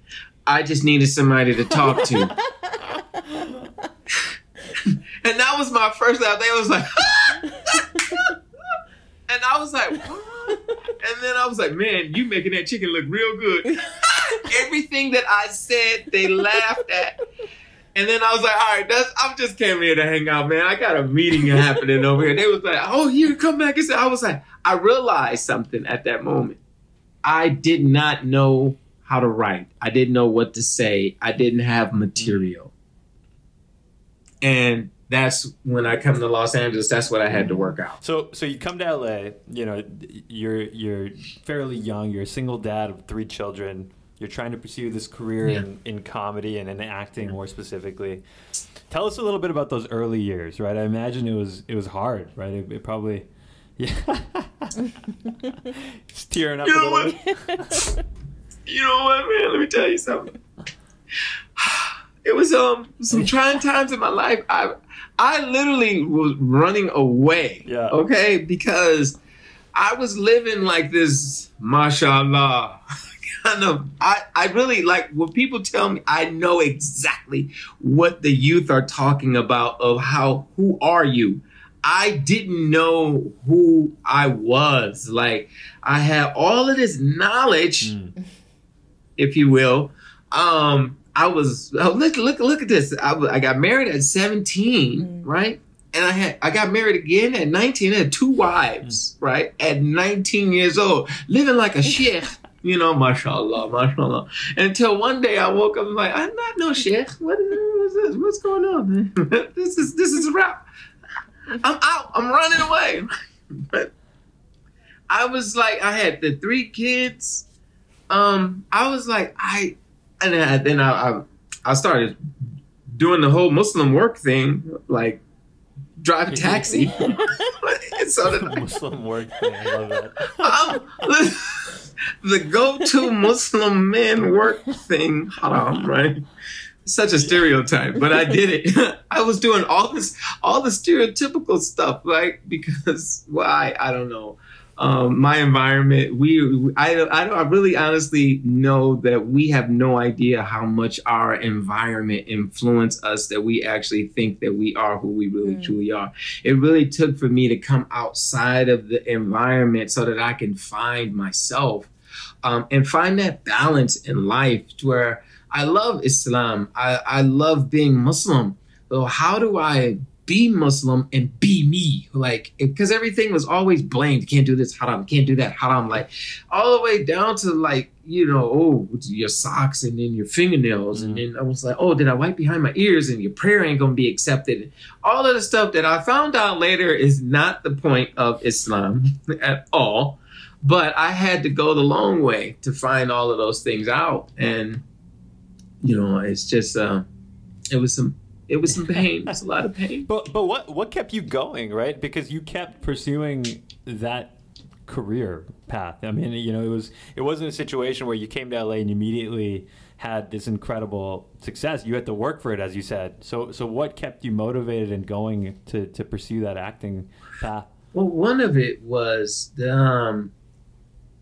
I just needed somebody to talk to." [LAUGHS] And that was my first laugh. They was like, [LAUGHS] and I was like, what? And then I was like, man, you making that chicken look real good. [LAUGHS] Everything that I said, they laughed at. And then I was like, all right, that's I'm just came here to hang out, man. I got a meeting happening over here. They was like, oh, you come back and say, I was like, I realized something at that moment. I did not know how to write. I didn't know what to say. I didn't have material. And that's when I come to Los Angeles. That's what I had to work out. So, so you come to LA. You know, you're you're fairly young. You're a single dad of three children. You're trying to pursue this career yeah. in, in comedy and in acting yeah. more specifically. Tell us a little bit about those early years, right? I imagine it was it was hard, right? It, it probably, [LAUGHS] yeah. it's tearing up you know a little what? [LAUGHS] you know what, man? Let me tell you something. [SIGHS] It was um some trying times in my life. I I literally was running away. Yeah. Okay, because I was living like this, mashallah. [LAUGHS] kind of I, I really like when people tell me I know exactly what the youth are talking about of how who are you? I didn't know who I was. Like I had all of this knowledge, Mm. if you will. Um, I was oh, look look look at this. I, I got married at 17, Mm. right? And I had I got married again at 19. I had two wives, right? At 19 years old, living like a sheikh. [LAUGHS] You know, mashallah, mashallah. Until one day I woke up and like, I'm not no sheikh. What is this? What's going on, man? [LAUGHS] this is this is a wrap. I'm out. I'm running away. [LAUGHS] but I was like, I had the three kids. Um, I was like, I, and then I, then I, I, I started doing the whole Muslim work thing, like drive a [LAUGHS] taxi. [LAUGHS] so then I- [LAUGHS] Muslim work thing. I love that. Um, the go-to Muslim man work thing, haram, right? Such a stereotype, but I did it. I was doing all this, all the stereotypical stuff, like because why? I don't know. Um, my environment, we, I, I, I really honestly know that we have no idea how much our environment influence us that we actually think that we are who we really Mm. truly are it really took for me to come outside of the environment so that I can find myself um, and find that balance in life to where I love Islam. I, I love being Muslim. So how do I be Muslim and be me? Like, because everything was always blamed. Can't do this haram. Can't do that haram. Like, all the way down to like, you know, oh, your socks and then your fingernails. And then I was like, oh, did I wipe behind my ears? And your prayer ain't going to be accepted all of the stuff that I found out later is not the point of Islam [LAUGHS] at all. But I had to go the long way to find all of those things out, and you know, it's just uh, it was some it was some pain. It was a lot of pain. But but what what kept you going, right? Because you kept pursuing that career path. I mean, you know, it was it wasn't a situation where you came to LA and immediately had this incredible success. You had to work for it, as you said. So so what kept you motivated and going to to pursue that acting path? Well, one of it was the um,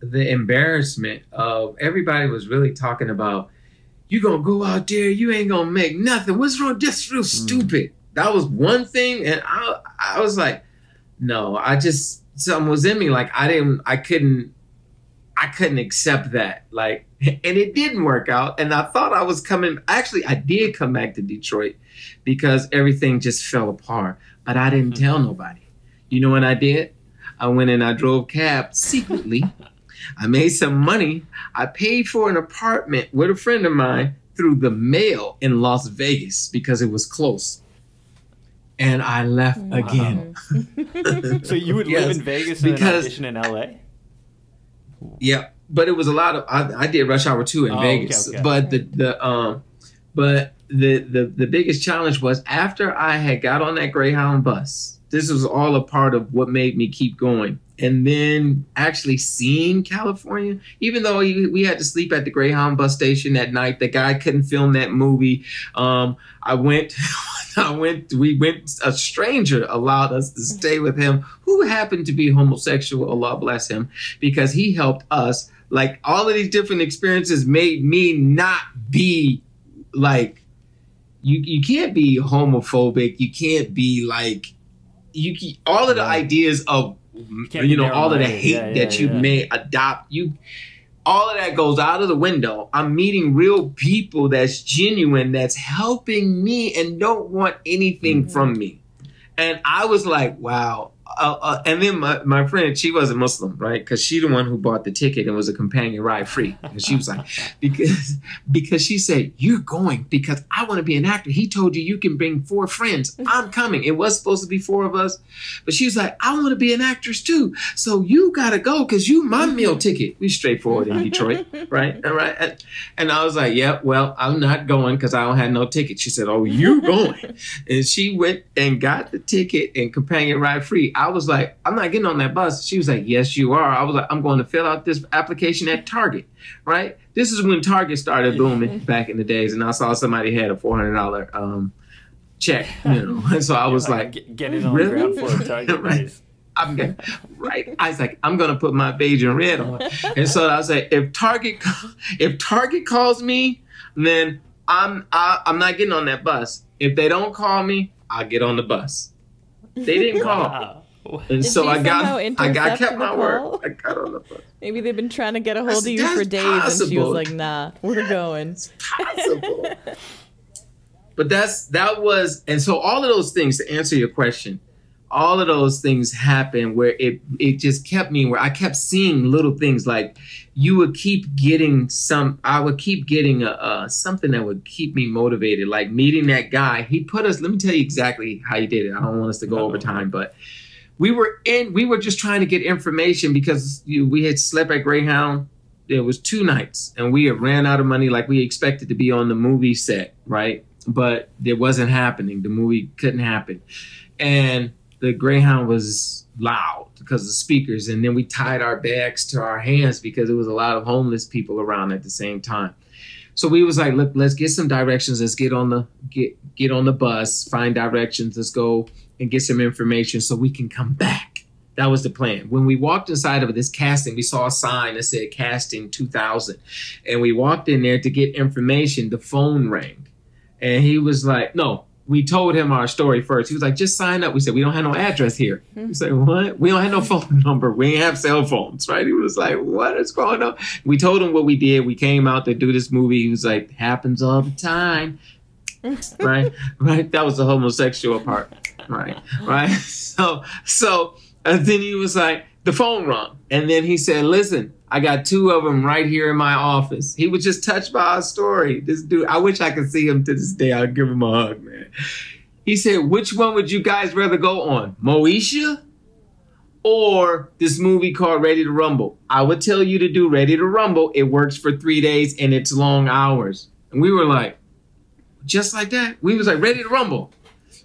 the embarrassment of everybody was really talking about you gonna go out there, you ain't gonna make nothing. What's wrong? That's real hmm. stupid. That was one thing, and I I was like, no, I just something was in me. Like I didn't, I couldn't, I couldn't accept that. Like, [LAUGHS] and it didn't work out. And I thought I was coming. Actually, I did come back to Detroit because everything just fell apart. But I didn't hmm. tell nobody. You know what I did? I went and I drove cab secretly. [LAUGHS] I made some money. I paid for an apartment with a friend of mine through the mail in Las Vegas because it was close. And I left again. [LAUGHS] So you would Yes, live in Vegas and then because- audition in LA? Yeah, but it was a lot of. I, I did Rush Hour two in Oh, okay, Vegas, okay. but the the um, but the the the biggest challenge was after I had got on that Greyhound bus. This was all a part of what made me keep going, and then actually seeing California. Even though we we had to sleep at the Greyhound bus station that night, the guy couldn't film that movie. Um, I went. [LAUGHS] I went. We went. A stranger allowed us to stay with him, who happened to be homosexual. Allah bless him because he helped us. Like all of these different experiences made me not be like you. You can't be homophobic. You can't be like you. All of the ideas of you know all of the hate Yeah, that yeah, you yeah. may adopt. You all of that goes out of the window. I'm meeting real people that's genuine, that's helping me and don't want anything Mhm. from me. And I was like, wow. Uh, uh, and then my, my friend, she was a Muslim, right? Because she the one who bought the ticket and was a companion ride free. And she was like, [LAUGHS] because because she said you're going because I want to be an actor. He told you you can bring four friends. [LAUGHS] I'm coming. It was supposed to be four of us, but she was like, I want to be an actress too. So you gotta go because you my meal [LAUGHS] ticket. We straightforward in Detroit, right? All right. And, and I was like, yeah, well, I'm not going because I don't have no ticket. She said, oh, you going? and she went and got the ticket and companion ride free. I was like, I'm not getting on that bus. She was like, yes, you are. I was like, I'm going to fill out this application at Target, right? This is when Target started booming back in the days, and I saw somebody had a four hundred dollar um, check, you know. [LAUGHS] And so I was like, get, get in on really? the ground floor [LAUGHS] of Target. Right. I'm gonna, right. I was like, I'm gonna put my beige and red on. And so I was like, if Target, if Target calls me, then I'm I, I'm not getting on that bus. If they don't call me, I'll get on the bus. They didn't call. Wow. And Did so I got, I got, I kept my call? word. I got on the phone. Maybe they've been trying to get a hold That's- of you for days, and she was like, "Nah, we're going." possible. but that's that was, and so all of those things to answer your question, all of those things happened where it it just kept me where I kept seeing little things like you would keep getting some. I would keep getting a, a something that would keep me motivated, like meeting that guy. He put us. Let me tell you exactly how he did it. I don't want us to go over time, but we were in. We were just trying to get information because you, we had slept at Greyhound. It was two nights and we had ran out of money like we expected to be on the movie set right? But it wasn't happening. The movie couldn't happen. And the greyhound was loud because of the speakers. And then we tied our bags to our hands because there was a lot of homeless people around at the same time so we was like look let's get some directions let's get on the get get on the bus find directions let's go and get some information so we can come back that was the plan. When we walked inside of this casting, we saw a sign that said casting 2000. And we walked in there to get information. The phone rang. And he was like, no, we told him our story first. He was like, just sign up. We said, we don't have no address here. Hmm. We said, what? We don't have no [LAUGHS] phone number. We ain't have cell phones, right? He was like, what is going on? We told him what we did. We came out to do this movie. He was like, happens all the time. [LAUGHS] right? Right? That was the homosexual part. Right. Right. [LAUGHS] So, so, and then he was like, the phone rung. And then he said, listen, I got two of them right here in my office. He was just touched by our story. This dude, I wish I could see him to this day. I'd give him a hug, man. He said, which one would you guys rather go on? Moesha or this movie called Ready to Rumble? I would tell you to do Ready to Rumble. It works for three days and it's long hours. And we were like, just like that. We was like, Ready to Rumble.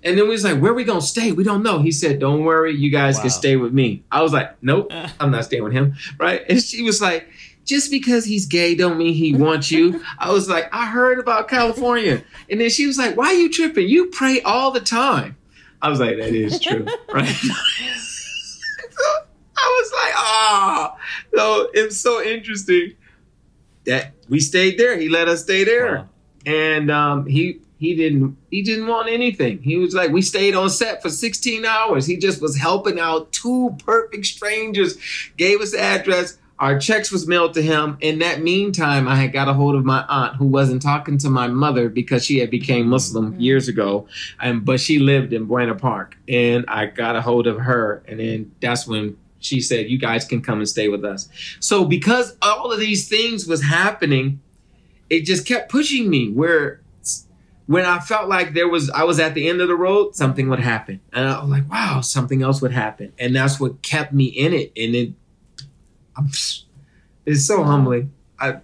And then we was like, where we gonna stay? We don't know. He said, don't worry, you guys Wow. can stay with me. I was like, nope, I'm not staying with him, right? And she was like, just because he's gay don't mean he wants you. I was like, I heard about California. And then she was like, why are you tripping? You pray all the time. I was like, that is true, [LAUGHS] right? so I was like, ah. So it's so interesting that we stayed there. He let us stay there Wow. and um, he he didn't he didn't want anything. He was like, we stayed on set for 16 hours. He just was helping out two perfect strangers, gave us the address. Our checks was mailed to him. In that meantime, I had got a hold of my aunt who wasn't talking to my mother because she had became Muslim mm-hmm. years ago, and but she lived in Buena Park, and I got a hold of her, and then that's when she said, "You guys can come and stay with us." So because all of these things was happening, it just kept pushing me where when I felt like there was I was at the end of the road, something would happen. And I was like, wow, something else would happen. And that's what kept me in it. And it I'm, it's so humbling. I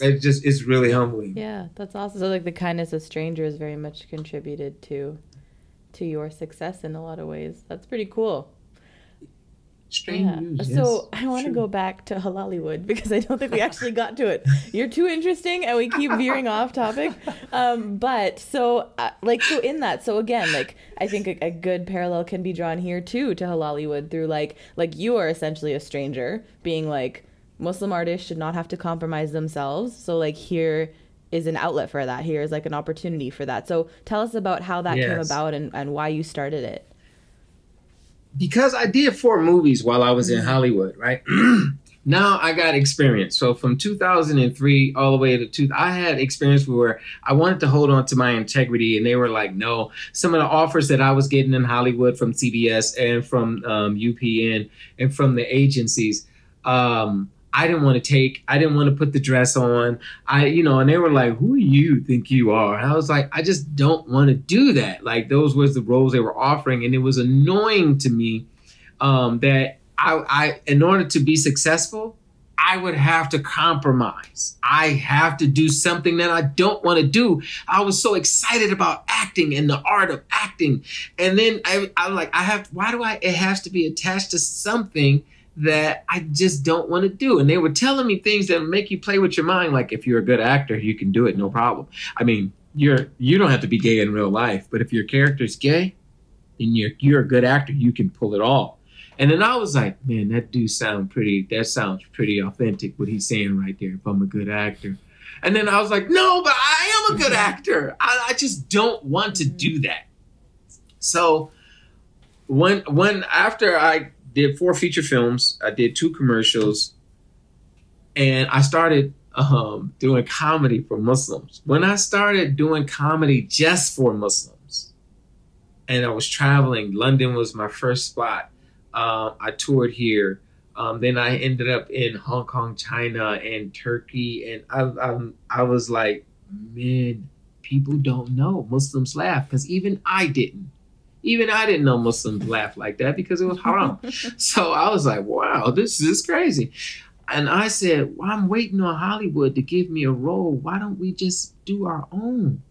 it just it's really humbling. Yeah, that's awesome. So like the kindness of strangers very much contributed to to your success in a lot of ways. That's pretty cool. Strange Yeah. news. So yes, I want to go back to Halalywood because I don't think we actually got to it. [LAUGHS] You're too interesting, and we keep veering off topic. Um, but so, uh, like, so in that, so again, like, I think a, a good parallel can be drawn here too to Halalywood through like, like you are essentially a stranger, being like, Muslim artists should not have to compromise themselves. So like here is an outlet for that. Here is like an opportunity for that. So tell us about how that came about and, and why you started it. Because I did four movies while I was in Hollywood, right? [CLEARS THROAT] now I got experience. So from 2003 all the way to two, I had experience where I wanted to hold on to my integrity, and they were like, no. Some of the offers that I was getting in Hollywood from CBS and from um, UPN and from the agencies, um, I didn't want to take. I didn't want to put the dress on. I, you know, and they were like, "Who you think you are?" And I was like, "I just don't want to do that." Like those was the roles they were offering, and it was annoying to me um, that I, I, in order to be successful, I would have to compromise. I have to do something that I don't want to do. I was so excited about acting and the art of acting, and then I, I'm like, I have. Why do I? It has to be attached to something that I just don't want to do. And they were telling me things that make you play with your mind. Like if you're a good actor, you can do it, no problem. I mean, you're you don't have to be gay in real life, but if your character's gay, and you're you're a good actor, you can pull it off. And then I was like, man, that do sound pretty. That sounds pretty authentic. What he's saying right there. If I'm a good actor. And then I was like, no, but I am a good [LAUGHS] actor. I, I just don't want to do that. So when when after I did four feature films, I did two commercials, and I started um, doing comedy for Muslims. When I started doing comedy just for Muslims, and I was traveling, London was my first spot. Uh, I toured here. Um, then I ended up in Hong Kong, China, and Turkey, and I, I, I was like, man, people don't know Muslims laugh because even I didn't. Even I didn't know Muslims laugh like that because it was haram. [LAUGHS] so I was like, wow, this is crazy. And I said, well, I'm waiting on Hollywood to give me a role. Why don't we just do our own?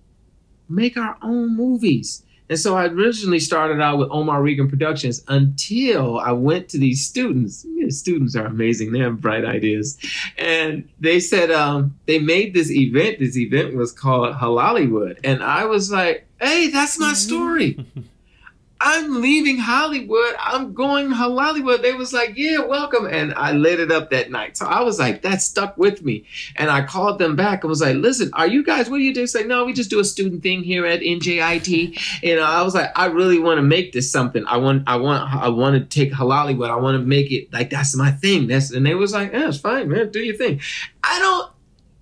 Make our own movies. And so I originally started out with Omar Regan Productions until I went to these students. Yeah, students are amazing. They have bright ideas. And they said um, they made this event. This event was called Halalywood. And I was like, hey, that's my story. [LAUGHS] I'm leaving Hollywood. I'm going to Halalywood. They was like, yeah, welcome. And I lit it up that night. So I was like, that stuck with me. And I called them back and was like, listen, are you guys, what do you do? Say, no, we just do a student thing here at NJIT. You know, I was like, I really want to make this something. I want, I want, I want to take Halalywood. I want to make it like, that's my thing. That's, and they was like, yeah, it's fine, man. Do your thing. I don't,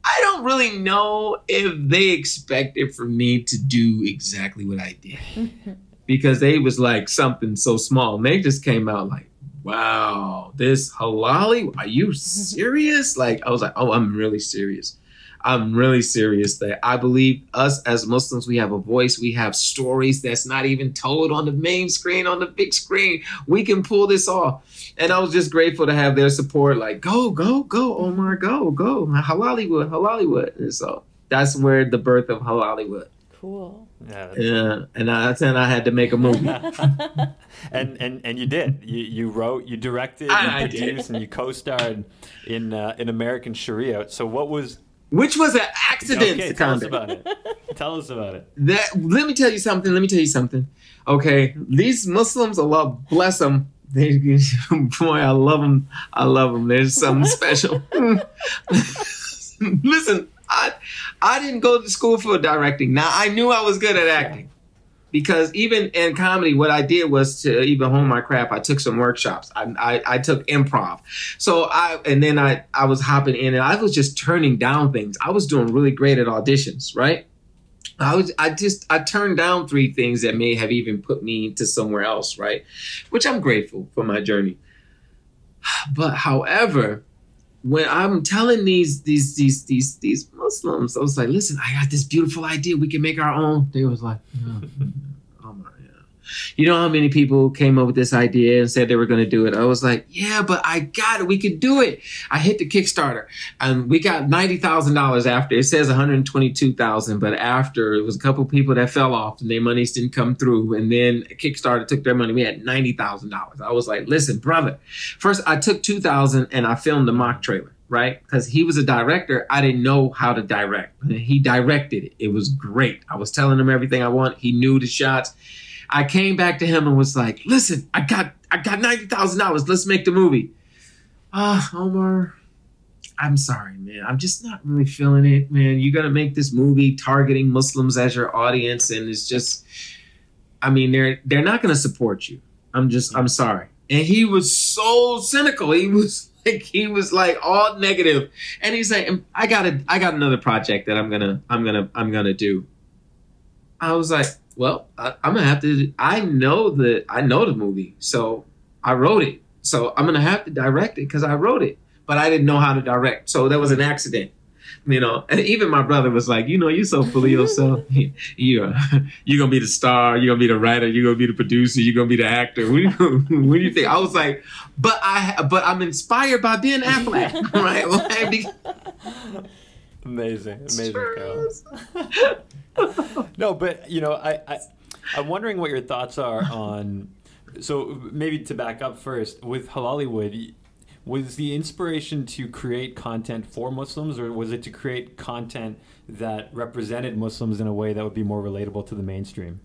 I don't really know if they expected for me to do exactly what I did [LAUGHS] because they was like something so small. And they just came out like, wow, this halali, are you serious? Like, I was like, oh, I'm really serious. I'm really serious that I believe us as Muslims, we have a voice, we have stories that's not even told on the main screen, on the big screen. We can pull this off. And I was just grateful to have their support, like, go, go, go, Omar, go, go, Halalywood, Halalywood. And so that's where the birth of Halalywood. Cool. Yeah, yeah, and I then I had to make a movie. [LAUGHS] and and and you did. You you wrote, you directed, you produced, and you co-starred in uh, in American Sharia. So what was? Which was an accident. Okay, tell us about it. Tell us about it. That let me tell you something. Let me tell you something. Okay, these Muslims, Allah bless them. They, [LAUGHS] boy, I love them. I love them. There's something special. [LAUGHS] Listen, I I didn't go to school for directing. Now I knew I was good at acting because even in comedy, what I did was to even hone my craft. I took some workshops. I, I, I took improv. So I and then I I was hopping in and I was just turning down things. I was doing really great at auditions, right? I was I just I turned down three things that may have even put me to somewhere else, right? Which I'm grateful for my journey. [SIGHS] But however, when I'm telling these these these these these Muslims, I was like, listen, I got this beautiful idea. We can make our own. They was like, yeah. You know how many people came up with this idea and said they were going to do it? I was like, yeah, but I got it. We could do it. I hit the Kickstarter and we got ninety thousand dollars after. It says one hundred twenty-two thousand, but after it was a couple people that fell off and their monies didn't come through, and then Kickstarter took their money. We had ninety thousand dollars. I was like, listen, brother. First, I took two thousand and I filmed the mock trailer right? Because he was a director. I didn't know how to direct. He directed it. It was great. I was telling him everything I want. He knew the shots. I came back to him and was like, "Listen, I got I got ninety thousand dollars. Let's make the movie." Ah, Omar, I'm sorry, man. I'm just not really feeling it, man. You're gonna make this movie targeting Muslims as your audience, and it's just, I mean, they're they're not to support you. I'm just, I'm sorry. And he was so cynical. He was [LAUGHS] like, he was like all negative. and he's like, I got a, I got another project that I'm gonna, I'm gonna, I'm gonna do. I was like, well, I, I'm gonna have to. I know that I know the movie, so I wrote it. So I'm gonna have to direct it because I wrote it, but I didn't know how to direct. So that was an accident, you know. And even my brother was like, you know, you're so full of yourself. [LAUGHS] you're you're [LAUGHS] gonna be the star. You're gonna be the writer. You're gonna be the producer. You're gonna be the actor. What do you, [LAUGHS] what do you think? I was like, but I but I'm inspired by Ben Affleck, right? Like, Amazing, amazing, Carol. no, but you know, I, I I'm wondering what your thoughts are [LAUGHS] on. So maybe to back up first with Halalywood, was the inspiration to create content for Muslims, or was it to create content that represented Muslims in a way that would be more relatable to the mainstream?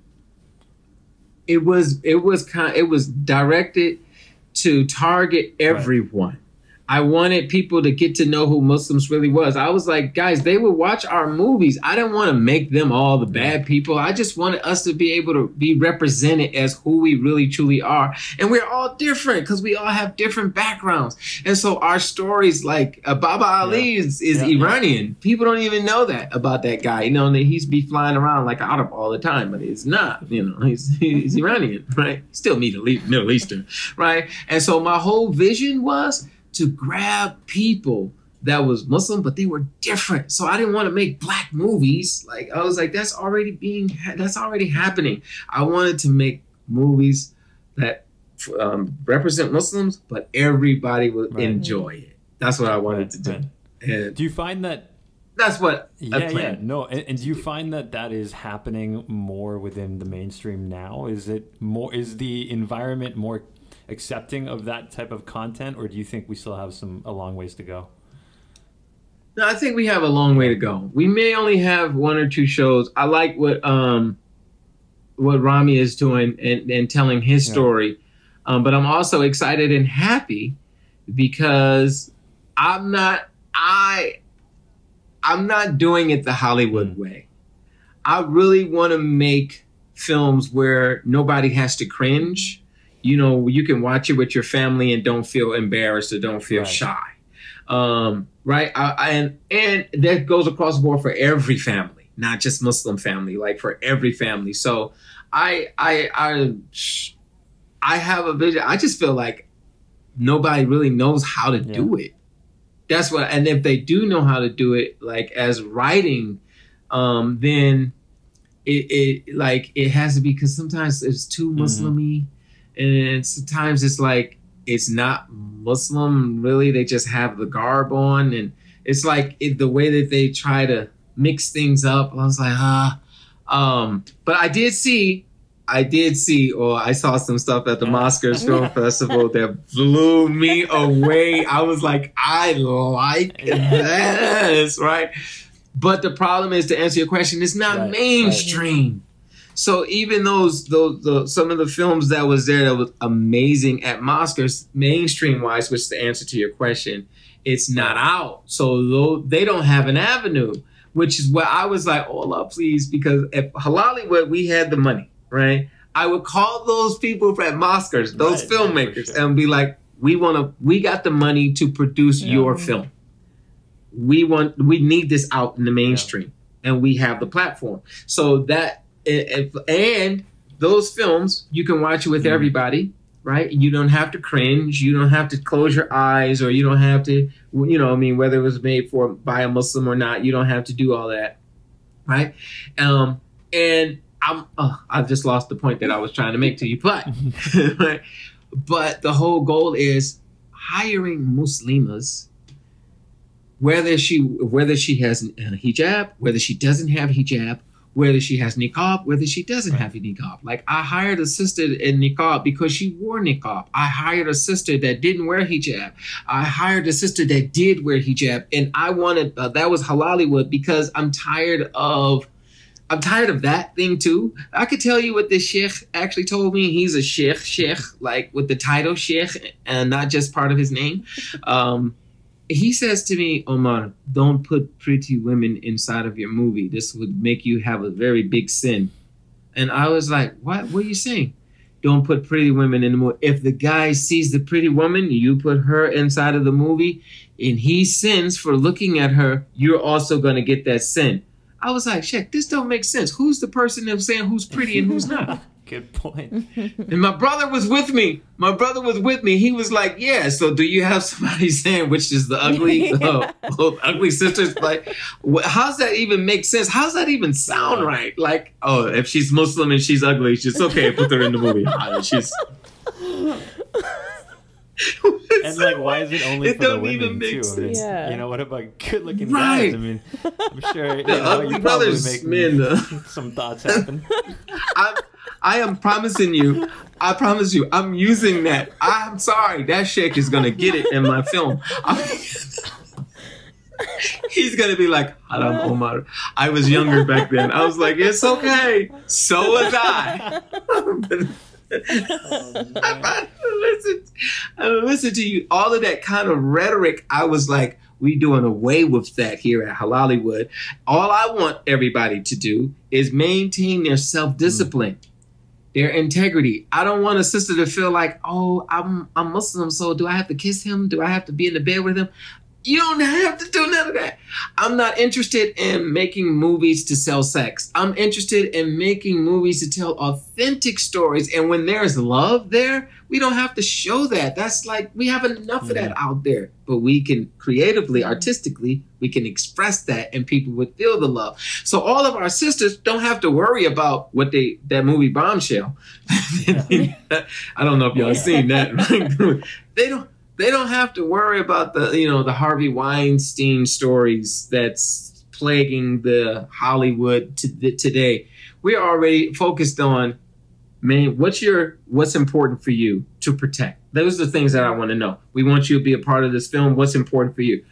it was it was kind it was directed to target everyone. I wanted people to get to know who Muslims really was. I was like, guys, they would watch our movies. I didn't want to make them all the bad people. I just wanted us to be able to be represented as who we really truly are. And we're all different because we all have different backgrounds. And so our stories, like uh, Baba Ali is, is Yeah, yeah. Iranian. People don't even know that about that guy. You know, that he's be flying around like out of all the time, but he's not. You know, he's he's Iranian, [LAUGHS] right? Still Middle Eastern, right? And so my whole vision was to grab people that was Muslim, but they were different. So I didn't want to make black movies. Like I was like, that's already being that's already happening. I wanted to make movies that um, represent Muslims, but everybody would Right. enjoy it. That's what I wanted Right, to do, right. and Do you find that that's what I Yeah, yeah, no, and, and do you find that that is happening more within the mainstream now? Is it more? Is the environment more accepting of that type of content, or do you think we still have some a long ways to go? No, I think we have a long way to go. We may only have one or two shows. I like what um what Ramy is doing and, and telling his Yeah. story. Um, but I'm also excited and happy because I'm not I I'm not doing it the Hollywood Mm. way. I really want to make films where nobody has to cringe. You know, you can watch it with your family and don't feel embarrassed or don't feel Right. shy. Um, right? I, I, and and that goes across the board for every family, not just Muslim family, like for every family. So I I I I have a vision. I just feel like nobody really knows how to Yeah. do it. That's what and if they do know how to do it, like as writing, um, then it, it like it has to be because sometimes it's too Mhm. Muslimy and sometimes it's like it's not Muslim really. They just have the garb on, and it's like it, the way that they try to mix things up. I was like, ah. Um, but I did see, I did see, or I saw some stuff at the Mosquers [LAUGHS] Film Festival that blew me away. I was like, I like this, right? But the problem is to answer your question, it's not Right, right. So even those those the, some of the films that was there that was amazing at Mosquers, mainstream wise, which is the answer to your question, it's not out. So they don't have an avenue, which is what I was like, oh Allah, please, because at Halalywood we had the money, right? I would call those people at Mosquers, those Right, filmmakers, sure. and be like, we want to, we got the money to produce Yeah. your film. We want, we need this out in the mainstream, and we have the platform. So that and those films you can watch it with Mhm. everybody right you don't have to cringe you don't have to close your eyes or you don't have to you know i mean whether it was made for by a muslim or not you don't have to do all that right um and i'm uh, i've just lost the point that i was trying to make to you but [LAUGHS] [LAUGHS] right? but the whole goal is hiring muslimas whether she whether she has a hijab whether she doesn't have hijab whether she has niqab, whether she doesn't Right. have a niqab. Like I hired a sister in niqab because she wore niqab. I hired a sister that didn't wear hijab. I hired a sister that did wear hijab, and I wanted uh, that was Halalywood because I'm tired of. I'm tired of that thing too. I could tell you what this sheikh actually told me. He's a sheikh, sheikh, like with the title sheikh, and not just part of his name. Um, he says to me, Omar, don't put pretty women inside of your movie. This would make you have a very big sin. And I was like, what? What are you saying? Don't put pretty women in the movie. If the guy sees the pretty woman, you put her inside of the movie, and he sins for looking at her, you're also going to get that sin. I was like, check, this don't make sense. Who's the person that's saying who's pretty and who's not? [LAUGHS] Good point. And my brother was with me. My brother was with me. He was like, "Yeah." So, do you have somebody [LAUGHS] saying which is the ugly, [LAUGHS] uh, ugly sisters? Like, wh- how's that even make sense? How's that even sound right? Like, oh, if she's Muslim and she's ugly, she's okay. Put her in the movie. [LAUGHS] She's. And like, why is it only It for the don't even women make too? I mean. Yeah. You know, what about good-looking Right. guys? I mean, I'm sure you The know, ugly you probably brothers, make man. uh, some thoughts happen. I, I am promising you. I promise you. I'm using that. I'm sorry. That sheikh is gonna get it in my film. [LAUGHS] He's gonna be like, Haram Omar. I was younger back then. I was like, it's okay. So was I. [LAUGHS] I listen, listen to you. All of that kind of rhetoric. I was like, we doing away with that here at Halalywood. All I want everybody to do is maintain their self discipline, their integrity. I don't want a sister to feel like, oh, I'm I'm Muslim, so do I have to kiss him? Do I have to be in the bed with him? You don't have to do none of that. I'm not interested in making movies to sell sex. I'm interested in making movies to tell authentic stories. And when there's love there, we don't have to show that. That's like we have enough of mm-hmm. that out there. But we can creatively, artistically, we can express that and people would feel the love. So all of our sisters don't have to worry about what they that movie bombshell. [LAUGHS] I don't know if y'all seen that. [LAUGHS] they don't they don't have to worry about the you know the Harvey Weinstein stories that's plaguing the Hollywood t- today. We're already focused on man, what's your what's important for you to protect? Those are the things that I want to know. We want you to be a part of this film. What's important for you?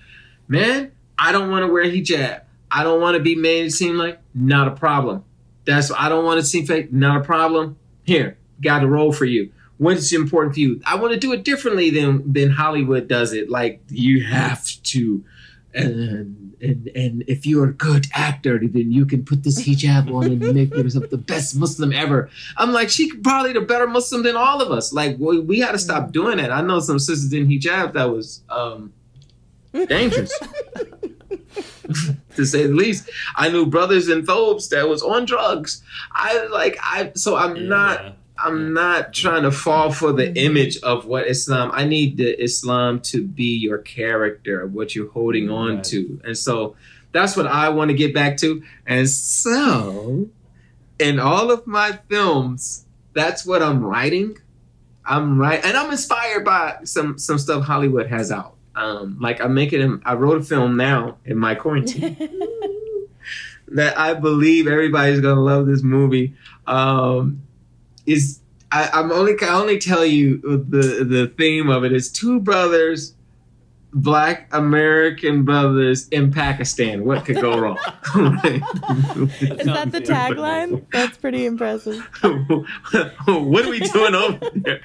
Man, I don't want to wear hijab. I don't want to be made to seem like not a problem. That's I don't want to seem fake, not a problem. Here, got a role for you what's important for you. I want to do it differently than than Hollywood does it. Like you have to, and and and if you're a good actor, then you can put this hijab on and make yourself the best Muslim ever. I'm like, she probably the better Muslim than all of us. Like we, we got to stop doing that. I know some sisters in hijab that was um dangerous. to say the least. I knew brothers in thobes that was on drugs. I like I so I'm yeah. not I'm not trying to fall for the image of what Islam. I need the Islam to be your character, what you're holding mm, on right. to, and so that's what I want to get back to. And so, in all of my films, that's what I'm writing. I'm right, and I'm inspired by some some stuff Hollywood has out. Um, like I'm making, I wrote a film now in my quarantine [LAUGHS] that I believe everybody's gonna love this movie. Um, is I, I'm only I only tell you the the theme of it is two brothers, black American brothers in Pakistan. What could go wrong? [LAUGHS] is that the tagline? That's pretty impressive. [LAUGHS] what are we doing over there?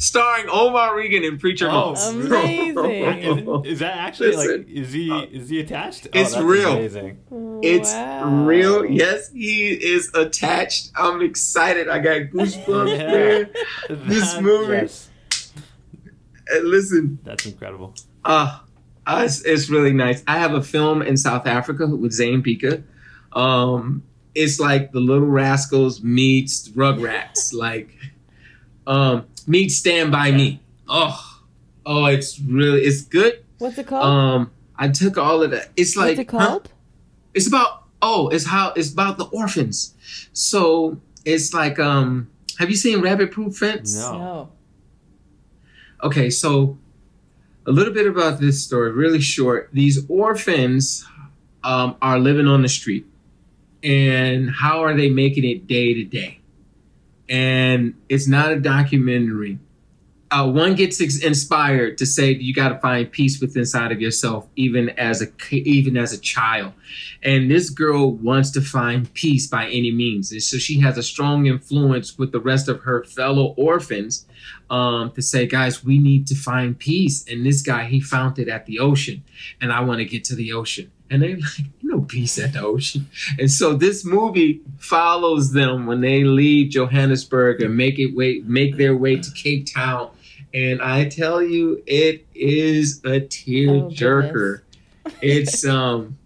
Starring Omar Regan and Preacher oh, Amazing. is, is, that actually Listen, like is he uh, is he attached? Oh, it's real. Amazing. It's wow. real. Yes, he is attached. I'm excited. I got goosebumps, yeah. man. [LAUGHS] This movie. Yes. listen. That's incredible. Uh, uh it's, it's, really nice. I have a film in South Africa with Zain Bhikha. Um, it's like the Little Rascals meets Rugrats. like, um, meet Stand By Me. Oh, oh, it's really it's good. What's it called? Um, I took all of that. It's like What's it called? Huh? It's about oh, it's how it's about the orphans. So it's like um, have you seen Rabbit Proof Fence? No. no. Okay, so a little bit about this story, really short. These orphans um, are living on the street, and how are they making it day to day? And it's not a documentary. Uh, one gets inspired to say you got to find peace within inside of yourself, even as a even as a child. And this girl wants to find peace by any means, and so she has a strong influence with the rest of her fellow orphans um, to say, guys, we need to find peace. And this guy, he found it at the ocean, and I want to get to the ocean and they're [LAUGHS] like, no peace at the ocean. And so this movie follows them when they leave Johannesburg and make it way make their way to Cape Town. And I tell you, it is a tear oh, jerker. it's um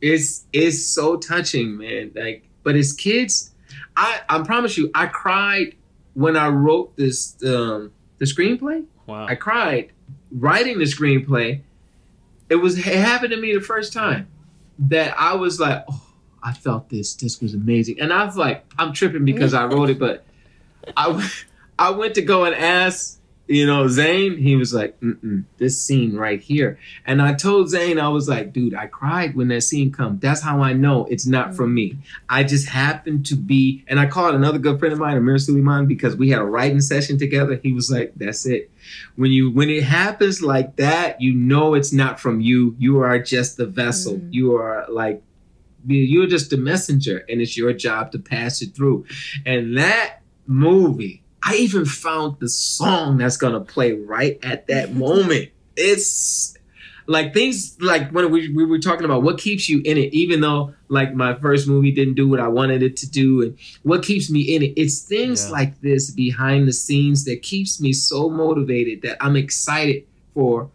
it's it's so touching, man. Like, but as kids, I I promise you, I cried when I wrote this um the screenplay. Wow. I cried writing the screenplay it was it happened to me the first time that I was like, oh, I felt this. This was amazing, and I was like, I'm tripping because I wrote it, but I I went to go and ask you know, Zain, he was like, this scene right here. And I told Zain, I was like, dude, I cried when that scene come. That's how I know it's not from me. I just happened to be, and I called another good friend of mine, Amir Sulaiman, because we had a writing session together. He was like, that's it. When you, when it happens like that, you know, it's not from you. You are just the vessel. Mm. You are like, you're just the messenger and it's your job to pass it through. And that movie. I even found the song that's gonna play right at that [LAUGHS] moment. It's like things like when we, we were talking about what keeps you in it, even though like my first movie didn't do what I wanted it to do, and what keeps me in it. It's things Yeah. like this behind the scenes that keeps me so motivated that I'm excited for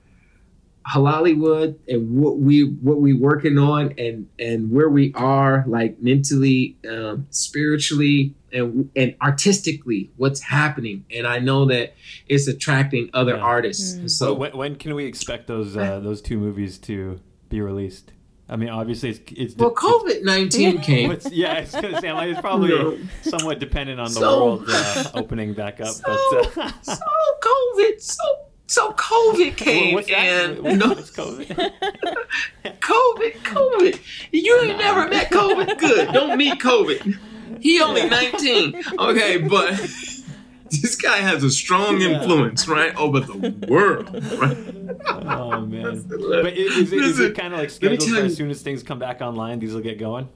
Halalywood and what we what we working on and and where we are like mentally, um, spiritually, and and artistically, what's happening. And I know that it's attracting other Yeah. artists. Mm. So So when, when can we expect those uh, [LAUGHS] those two movies to be released? I mean, obviously it's it's well, COVID nineteen [LAUGHS] came. It's, yeah, I was gonna say like, it's [LAUGHS] probably No. somewhat dependent on the So- world uh, opening back up. So, but uh, so COVID, so so COVID came, what's that? and no, what's [LAUGHS] COVID? [LAUGHS] COVID, COVID. You ain't never met COVID. Good, don't meet COVID. He only nineteen. Okay, but [LAUGHS] this guy has a strong Yeah. influence, right, over the world. Right? oh man! But i- is, it, is it kind of like scheduled for as soon as things come back online, these will get going?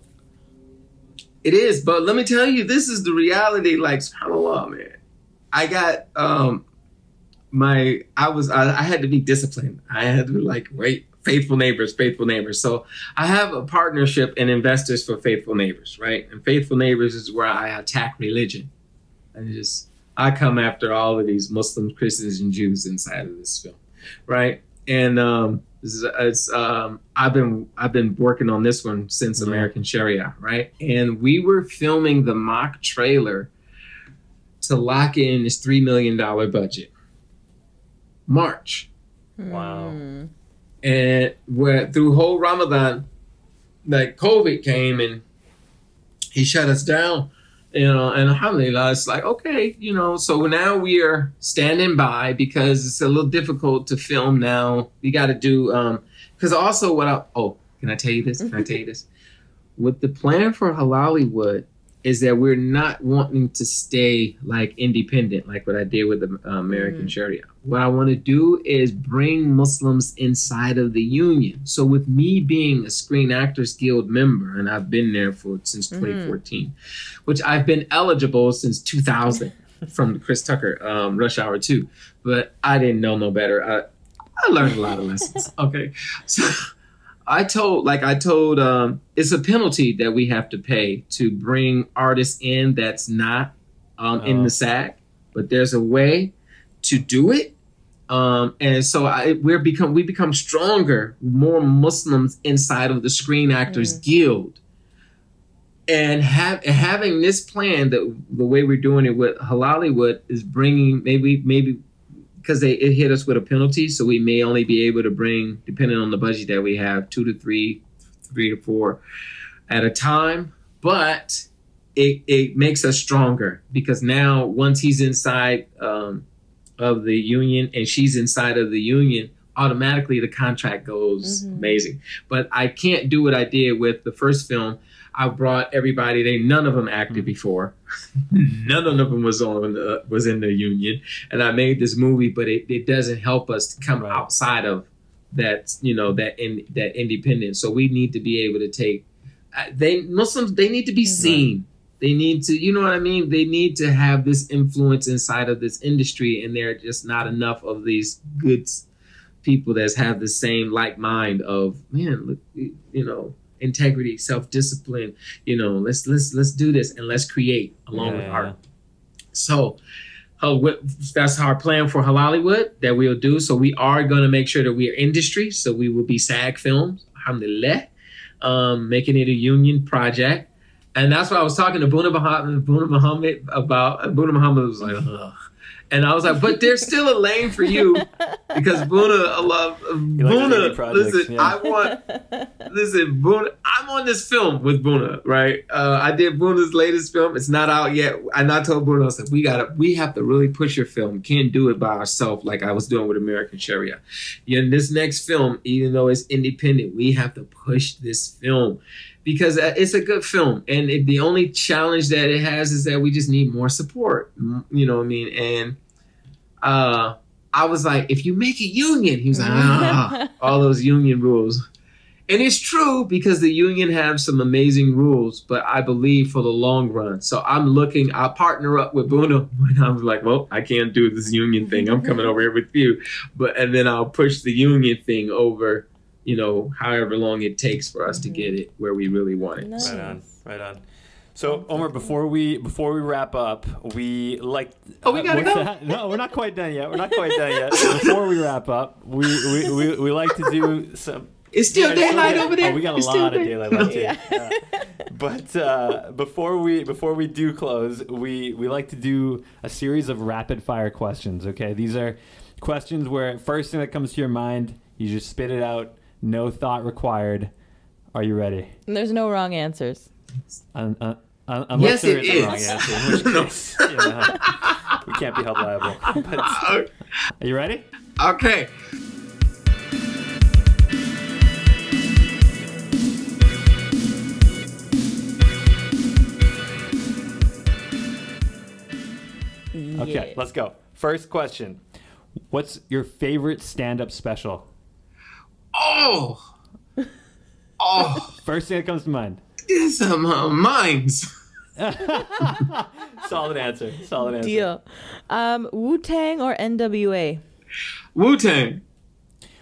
It is, but let me tell you, this is the reality. Like, subhanallah, man. I got um my I was I, I had to be disciplined. I had to be like wait, faithful neighbors, faithful neighbors. So I have a partnership and investors for faithful neighbors, right? And faithful neighbors is where I attack religion. And just I come after all of these Muslims, Christians, and Jews inside of this film, right? And um, is, it's um, I've been I've been working on this one since Yeah. American Sharia, right? And we were filming the mock trailer to lock in this three million dollar budget. March, Wow. Mm. and where through whole Ramadan, like COVID came and he shut us down. You know, and alhamdulillah, it's like, okay, you know, so now we are standing by because it's a little difficult to film now. We got to do, um, because also what I, oh, can I tell you this? Can I tell you this? [LAUGHS] With the plan for Halalywood is that we're not wanting to stay like independent, like what I did with the uh, American Mm. Sharia. What I want to do is bring Muslims inside of the union. So with me being a Screen Actors Guild member, and I've been there for since Mhm. 2014, which I've been eligible since 2000 [LAUGHS] from Chris Tucker um, Rush Hour 2, but I didn't know no better. I, I learned a lot of lessons. Okay, [LAUGHS] so I told, like I told, um, it's a penalty that we have to pay to bring artists in that's not um, in Oh. the SAG, but there's a way to do it. Um, and so I, we're become we become stronger, more Muslims inside of the Screen Actors Guild, and have having this plan that the way we're doing it with Halalywood is bringing maybe maybe because they it hit us with a penalty, so we may only be able to bring, depending on the budget that we have, two to three, three to four at a time. But it it makes us stronger because now once he's inside um, of the union and she's inside of the union, automatically the contract goes Mhm. amazing. But I can't do what I did with the first film. I brought everybody. They none of them acted before. [LAUGHS] none of them was on the, was in the union, and I made this movie. But it, it doesn't help us to come Right. outside of that. You know that in that independence. So we need to be able to take. Uh, they Muslims. They need to be seen. They need to. You know what I mean. They need to have this influence inside of this industry, and there are just not enough of these good people that have the same like mind of man. Look, you know integrity, self discipline. You know, let's let's let's do this and let's create along Yeah, with art. So, uh, what- that's our plan for Halalywood that we'll do. So we are going to make sure that we are industry. So we will be SAG Films, alhamdulillah, um, making it a union project. And that's what I was talking to Boonaa Mohammed, Boonaa Mohammed about. Boonaa Mohammed was like, Ugh. And I was like, but there's still a lane for you because Boonaa, I love Boonaa. projects, Listen, yeah. I want Listen, Boonaa, I'm on this film with Boonaa, right? Uh, I did Boonaa's latest film. It's not out yet. And I told Boonaa, I said, we gotta, we have to really push your film. Can't do it by ourselves like I was doing with American Sharia. In this next film, even though it's independent, we have to push this film because uh, it's a good film. And it, the only challenge that it has is that we just need more support. You know what I mean? And uh, I was like, if you make a union, he was like, ah, [LAUGHS] all those union rules. And it's true because the union have some amazing rules, but I believe for the long run. So I'm looking, I'll partner up with Boonaa [LAUGHS] when I'm like, well, I can't do this union thing. I'm coming over here with you. But and then I'll push the union thing over, you know, however long it takes for us to get it where we really want it. Nice. Right on, right on. So Omar, before we before we wrap up, we like. Oh, we gotta go? that? No, we're not quite done yet. We're not quite done yet. Before we wrap up, we we, we, we like to do some. It's still Yeah, daylight still- over there. Oh, we got a It's still lot of daylight left too. [LAUGHS] Yeah. Yeah. But uh, before we before we do close, we we like to do a series of rapid fire questions. Okay, these are questions where first thing that comes to your mind, you just spit it out, no thought required. Are you ready? And there's no wrong answers. Un- un- un- unless Yes, there it is a wrong answer, in which [LAUGHS] case, you know, we can't be held liable. [LAUGHS] But are you ready? Okay. Okay, Yeah. let's go. First question: What's your favorite stand-up special? Oh. Oh, First thing that comes to mind. this is my minds. [LAUGHS] Solid answer. Solid answer. Deal. Um, Wu Tang or NWA? Wu Tang.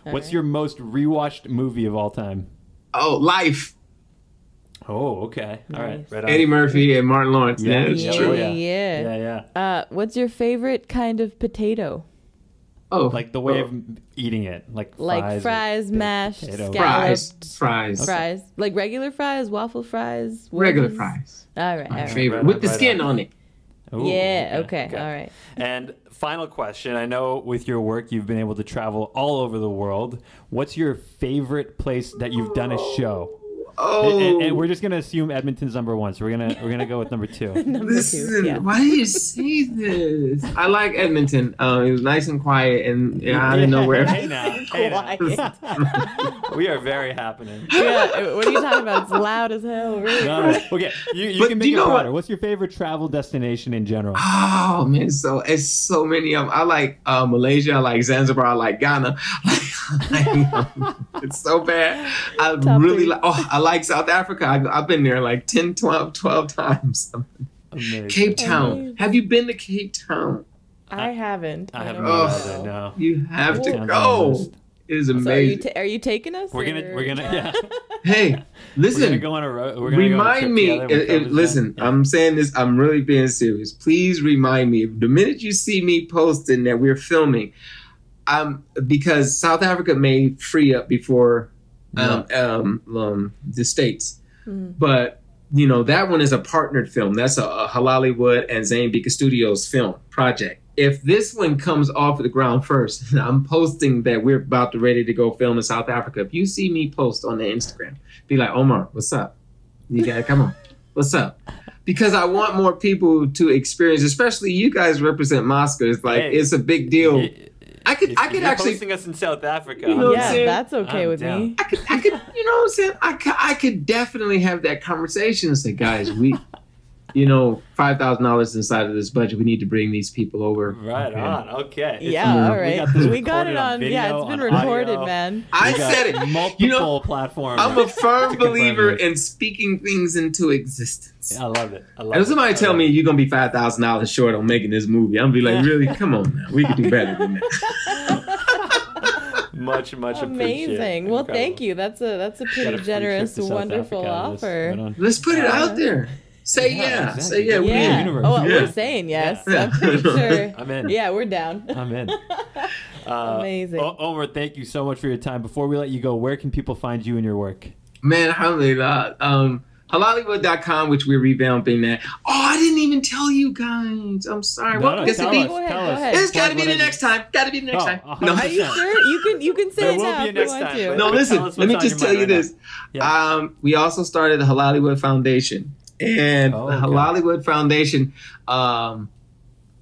What's your most rewatched movie of all time? Oh, life. Oh, okay. All right. Nice. Right on. Eddie Murphy and Martin Lawrence. Yeah, Yeah, yeah, true. yeah. Yeah. Yeah, yeah. Uh, what's your favorite kind of potato? Oh, Like the way oh, of eating it, like Like fries, or fries, mashed, potato. fries. scallops, Fries. fries. Like regular fries, waffle fries, Regular fries. All right, all My right. favorite. Right With on, the right skin on. on it. Ooh, yeah. Okay. All right. And final question. I know with your work you've been able to travel all over the world. What's your favorite place that you've done a show? Oh, And, and- and we're just gonna assume Edmonton's number one, so we're gonna we're gonna go with number two. [LAUGHS] Number listen. two. Yeah. Why do you say this? I like Edmonton. Um, it was nice and quiet, and yeah, I didn't know where. [LAUGHS] Hey now, hey now. Quiet. we are very happening. yeah. What are you talking about? It's loud as hell. Really. No, okay, you, you can make you it know what- What's your favorite travel destination in general? Oh man, so it's so many of them. I like uh, Malaysia, I like Zanzibar, I like Ghana. [LAUGHS] it's so bad. I Top really three. like. Oh, I like South Africa. I, I've been there like 10, 12, 12 times. Amazing. Cape Town. Amazing. Have you been to Cape Town? I haven't. I haven't Oh. either. No. You have to Sounds go. list. It is So are you, amazing. are you taking us? We're gonna or- we're gonna yeah. [LAUGHS] hey, listen. We're listen. gonna go on a road. We're gonna go on a trip remind me. together when uh, COVID's listen, done. I'm saying this. I'm really being serious. Please remind me. The minute you see me posting that we're filming, um, because South Africa may free up before um, um, um, the states, Mm. but you know that one is a partnered film. That's a, a Halalywood and Zain Bhikha Studios film project. If this one comes off of the ground first, [LAUGHS] I'm posting that we're about to ready to go film in South Africa. If you see me post on the Instagram, be like, Omar, what's up? You gotta come on. What's up? Because I want more people to experience, especially you guys represent Mosquers. It's like Hey. it's a big deal. Y- I could, if- I could you're actually, posting us in South Africa. You know I'm what I'm Yeah, that's okay I'm with down. me. I could, I could, you know what I'm saying? I could, I could definitely have that conversation and say, guys, we, you know, five thousand dollars inside of this budget. We need to bring these people over. Right Okay. on. Okay. It's- Yeah, All right. we got We got it on. video, yeah, it's been recorded, audio. man. I said it. Multiple You know, platforms. I'm a firm believer in speaking things into existence. Yeah, I love it. I love And it. if somebody I tell me it. you're gonna be five thousand dollars short on making this movie, I'm gonna be like, Yeah. really? Come on, now. We could do better than that. [LAUGHS] much, much appreciated. Amazing. Well, Incredible. thank you. That's a that's a pretty a free trip generous, wonderful Africa out of this. offer. Right on. Let's put it out there. Say Yeah, yeah. exactly. Say yeah. We Yeah. universe. Oh, Yeah. we're saying yes. Yeah. I'm pretty [LAUGHS] sure. I'm in. Yeah, we're down. I'm in. [LAUGHS] Uh, Amazing. O- Omar, thank you so much for your time. Before we let you go, where can people find you and your work? Man, alhamdulillah. Um, Halalywood.com, which we're revamping that. Oh, I didn't even tell you guys. I'm sorry. No, well, no, guess tell it be. us, Go ahead, tell go us. ahead. It's got to be the next time. Got to be the next Oh, time. a No, hundred Are you sure? You can you can say There it now if you want time, to. no, listen. Let me just tell you right this. Yeah. Um, we also started the Halalywood Foundation, and Oh, the okay. Halalywood Foundation um,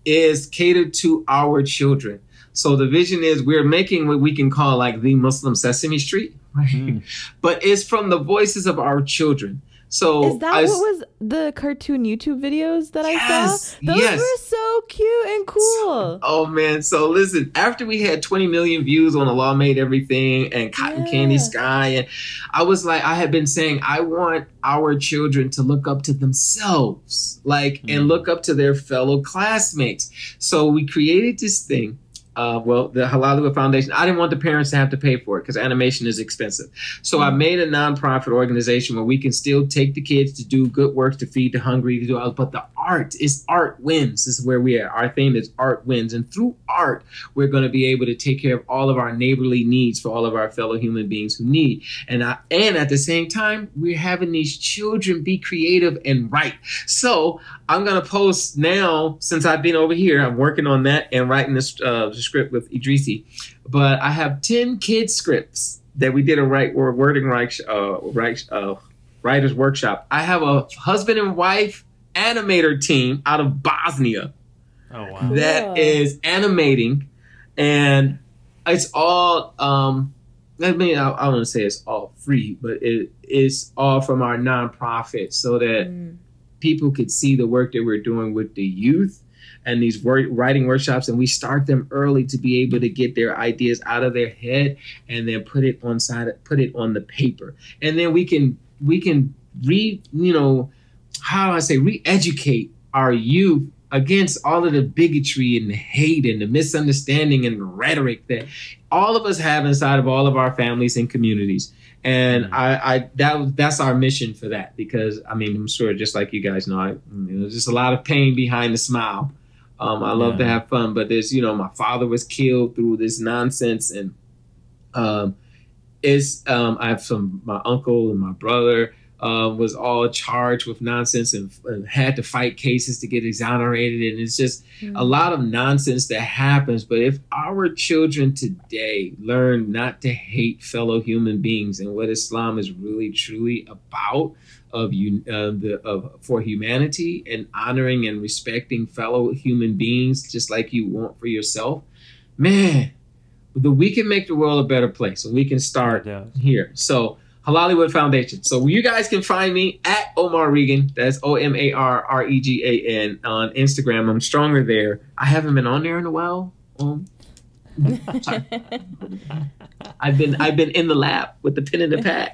is catered to our children. So the vision is we're making what we can call like the Muslim Sesame Street, [LAUGHS] right? Mm. But it's from the voices of our children. So Is that I, what was the cartoon YouTube videos that I saw? Those yes. were so cute and cool. Oh man, so listen, after we had 20 million views on The Law Made Everything and Cotton Yeah. Candy Sky, and I was like, I had been saying, I want our children to look up to themselves, like, and Mhm. look up to their fellow classmates. So we created this thing. Uh, well, the Halalywood Foundation. I didn't want the parents to have to pay for it because animation is expensive. So I made a nonprofit organization where we can still take the kids to do good work to feed the hungry, to do all, but the art is art wins. This is where we are. Our theme is art wins, and through art, we're going to be able to take care of all of our neighborly needs for all of our fellow human beings who need. And I, and at the same time, we're having these children be creative and write. So I'm gonna post now since I've been over here. I'm working on that and writing this uh, script with Idrissi. But I have ten kid scripts that we did a write or wording right uh, right uh, writers workshop. I have a husband and wife animator team out of Bosnia Oh wow. Cool. that is animating, and it's all. Um, I mean, I, I don't want to say it's all free, but it is all from our nonprofit, so that Mm. People could see the work that we're doing with the youth and these writing workshops and we start them early to be able to get their ideas out of their head and then put it on side put it on the paper. And then we can we can re you know how do i say re-educate our youth against all of the bigotry and the hate and the misunderstanding and the rhetoric that all of us have inside of all of our families and communities and Mhm. I, I that that's our mission for that because I mean I'm sure just like you guys know, I, you know there's just a lot of pain behind the smile. Um, I love to have fun, but there's you know my father was killed through this nonsense, and um, it's um, I have some my uncle and my brother uh, was all charged with nonsense and, and had to fight cases to get exonerated, and it's just a lot of nonsense that happens. But if our children today learn not to hate fellow human beings and what Islam is really truly about of you uh, the of for humanity and honoring and respecting fellow human beings just like you want for yourself, man, the, we can make the world a better place and we can start Yeah. here. So Halalywood Foundation. So you guys can find me at Omar Regan. That's O M A R R E G A N on Instagram. I'm stronger there. I haven't been on there in a while. Um. [LAUGHS] I've been I've been in the lab with the pen and the pad.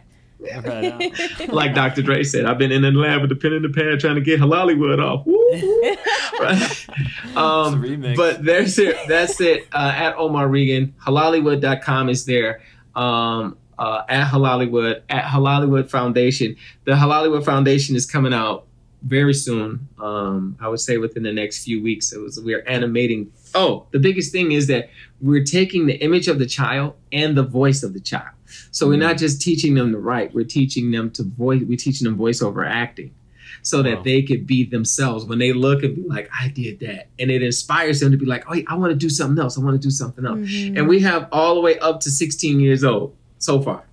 Right. [LAUGHS] Like Dr. Dre said, I've been in the lab with the pen and the pad trying to get Halalywood off. Woo, woo. [LAUGHS] Right. Um, It's a remix. but there's it. That's it. Uh, at Omar Regan, Halalywood.com is there. Um, uh, at Halalywood, at Halalywood Foundation. The Halalywood Foundation is coming out very soon. Um, I would say within the next few weeks. It was we are animating. Oh, the biggest thing is that we're taking the image of the child and the voice of the child. So we're not just teaching them to write. We're teaching them to voice. We're teaching them voiceover acting so that Wow. they could be themselves when they look and be like, I did that. And it inspires them to be like, oh, I want to do something else. I want to do something else. Mhm. And we have all the way up to 16 years old so far.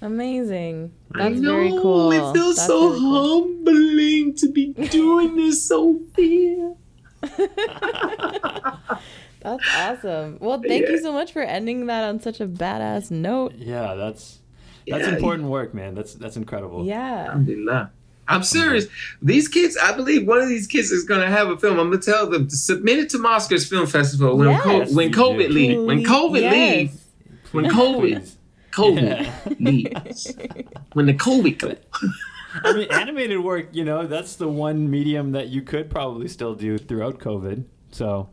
Amazing. I That's know, very cool. It feels That's so really cool. humbling to be [LAUGHS] doing this, Sofia. [LAUGHS] That's awesome. Well, thank you so much for ending that on such a badass note. yeah, that's that's Yeah, important work, man. That's that's incredible. Yeah. Alhamdulillah. I'm serious. These kids, I believe one of these kids is going to have a film. I'm going to tell them to submit it to Mosquers Film Festival when, Yes. co- when COVID leave. When COVID Yes. leaves. When COVID, Please. COVID Yeah. leaves. [LAUGHS] When the COVID go. I mean, animated work, you know, that's the one medium that you could probably still do throughout COVID. So,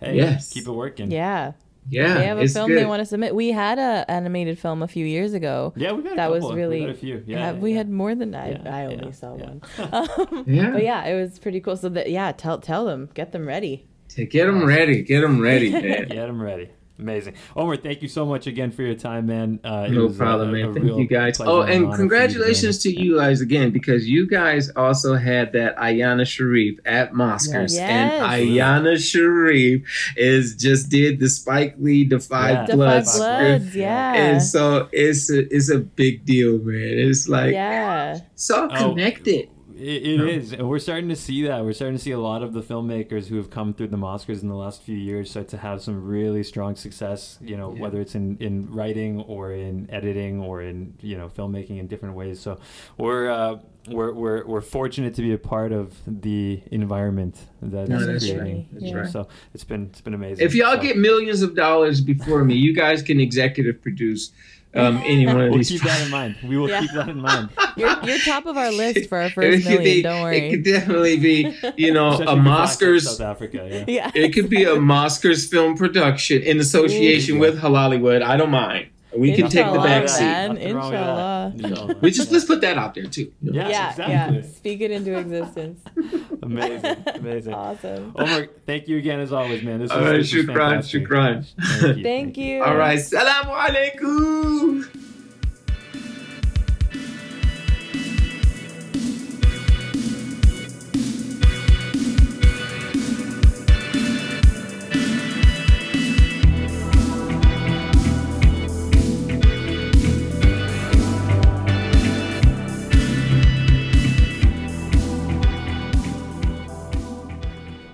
hey, Yes. keep it working. Yeah. Yeah, They have a film good. they want to submit. We had a animated film a few years ago. Yeah, we got a That was really. we got a few. Yeah, have- yeah, we yeah. had more than I. Yeah, I only yeah, saw yeah. one. [LAUGHS] [LAUGHS] Um, Yeah. But yeah, it was pretty cool. So that yeah, tell tell them, get them ready. To get them ready. Get them ready, man. Get them ready. Amazing. Omar, thank you so much again for your time, man. Uh, No uh, problem, a- man. a Thank you guys. Oh, and and you congratulations to to you guys again because you guys also had that Ayana Sharif at Mosquers, Yes. and Ayana Sharif is just did the Spike Lee Defy Yeah. The Blood Five script. Bloods, yeah. And so it's a, it's a big deal, man. It's like yeah. so Oh, connected. It, it is, and we're starting to see that. We're starting to see a lot of the filmmakers who have come through the Mosquers in the last few years start to have some really strong success. You know, Yeah. whether it's in, in writing or in editing or in you know filmmaking in different ways. So we're uh, we're, we're we're fortunate to be a part of the environment that No, is that's creating. right. That's you know, right. So it's been it's been amazing. If y'all So get millions of dollars before me, you guys can executive produce um, [LAUGHS] any one of we'll these. keep that in mind. We will Yeah. keep that in mind. [LAUGHS] You're, you're top of our [LAUGHS] list for our first million. be- don't worry. It could definitely be, you know, Especially a if we fly to Mosquers. South Africa. Yeah. Yeah. It could be a Mosquers film production in association Ooh. with Halalywood. I don't mind. We can take the Inshallah, back seat. man. Nothing wrong with Inshallah. Inshallah. We just let's put that out there too. Yes, yeah, exactly. yeah. Speak it into existence. [LAUGHS] Amazing, amazing. awesome. Omar, thank you again as always, man. This was, All right, this was shukran, fantastic. shukran. Thank you. Thank you. All right, salam alaikum.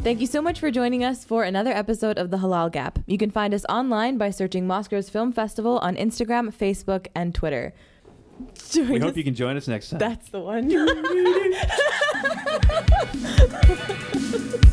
Thank you so much for joining us for another episode of The Halal Gap. You can find us online by searching Mosquers Film Festival on Instagram, Facebook, and Twitter. Join We us- hope you can join us next time. That's the one. [LAUGHS] [LAUGHS]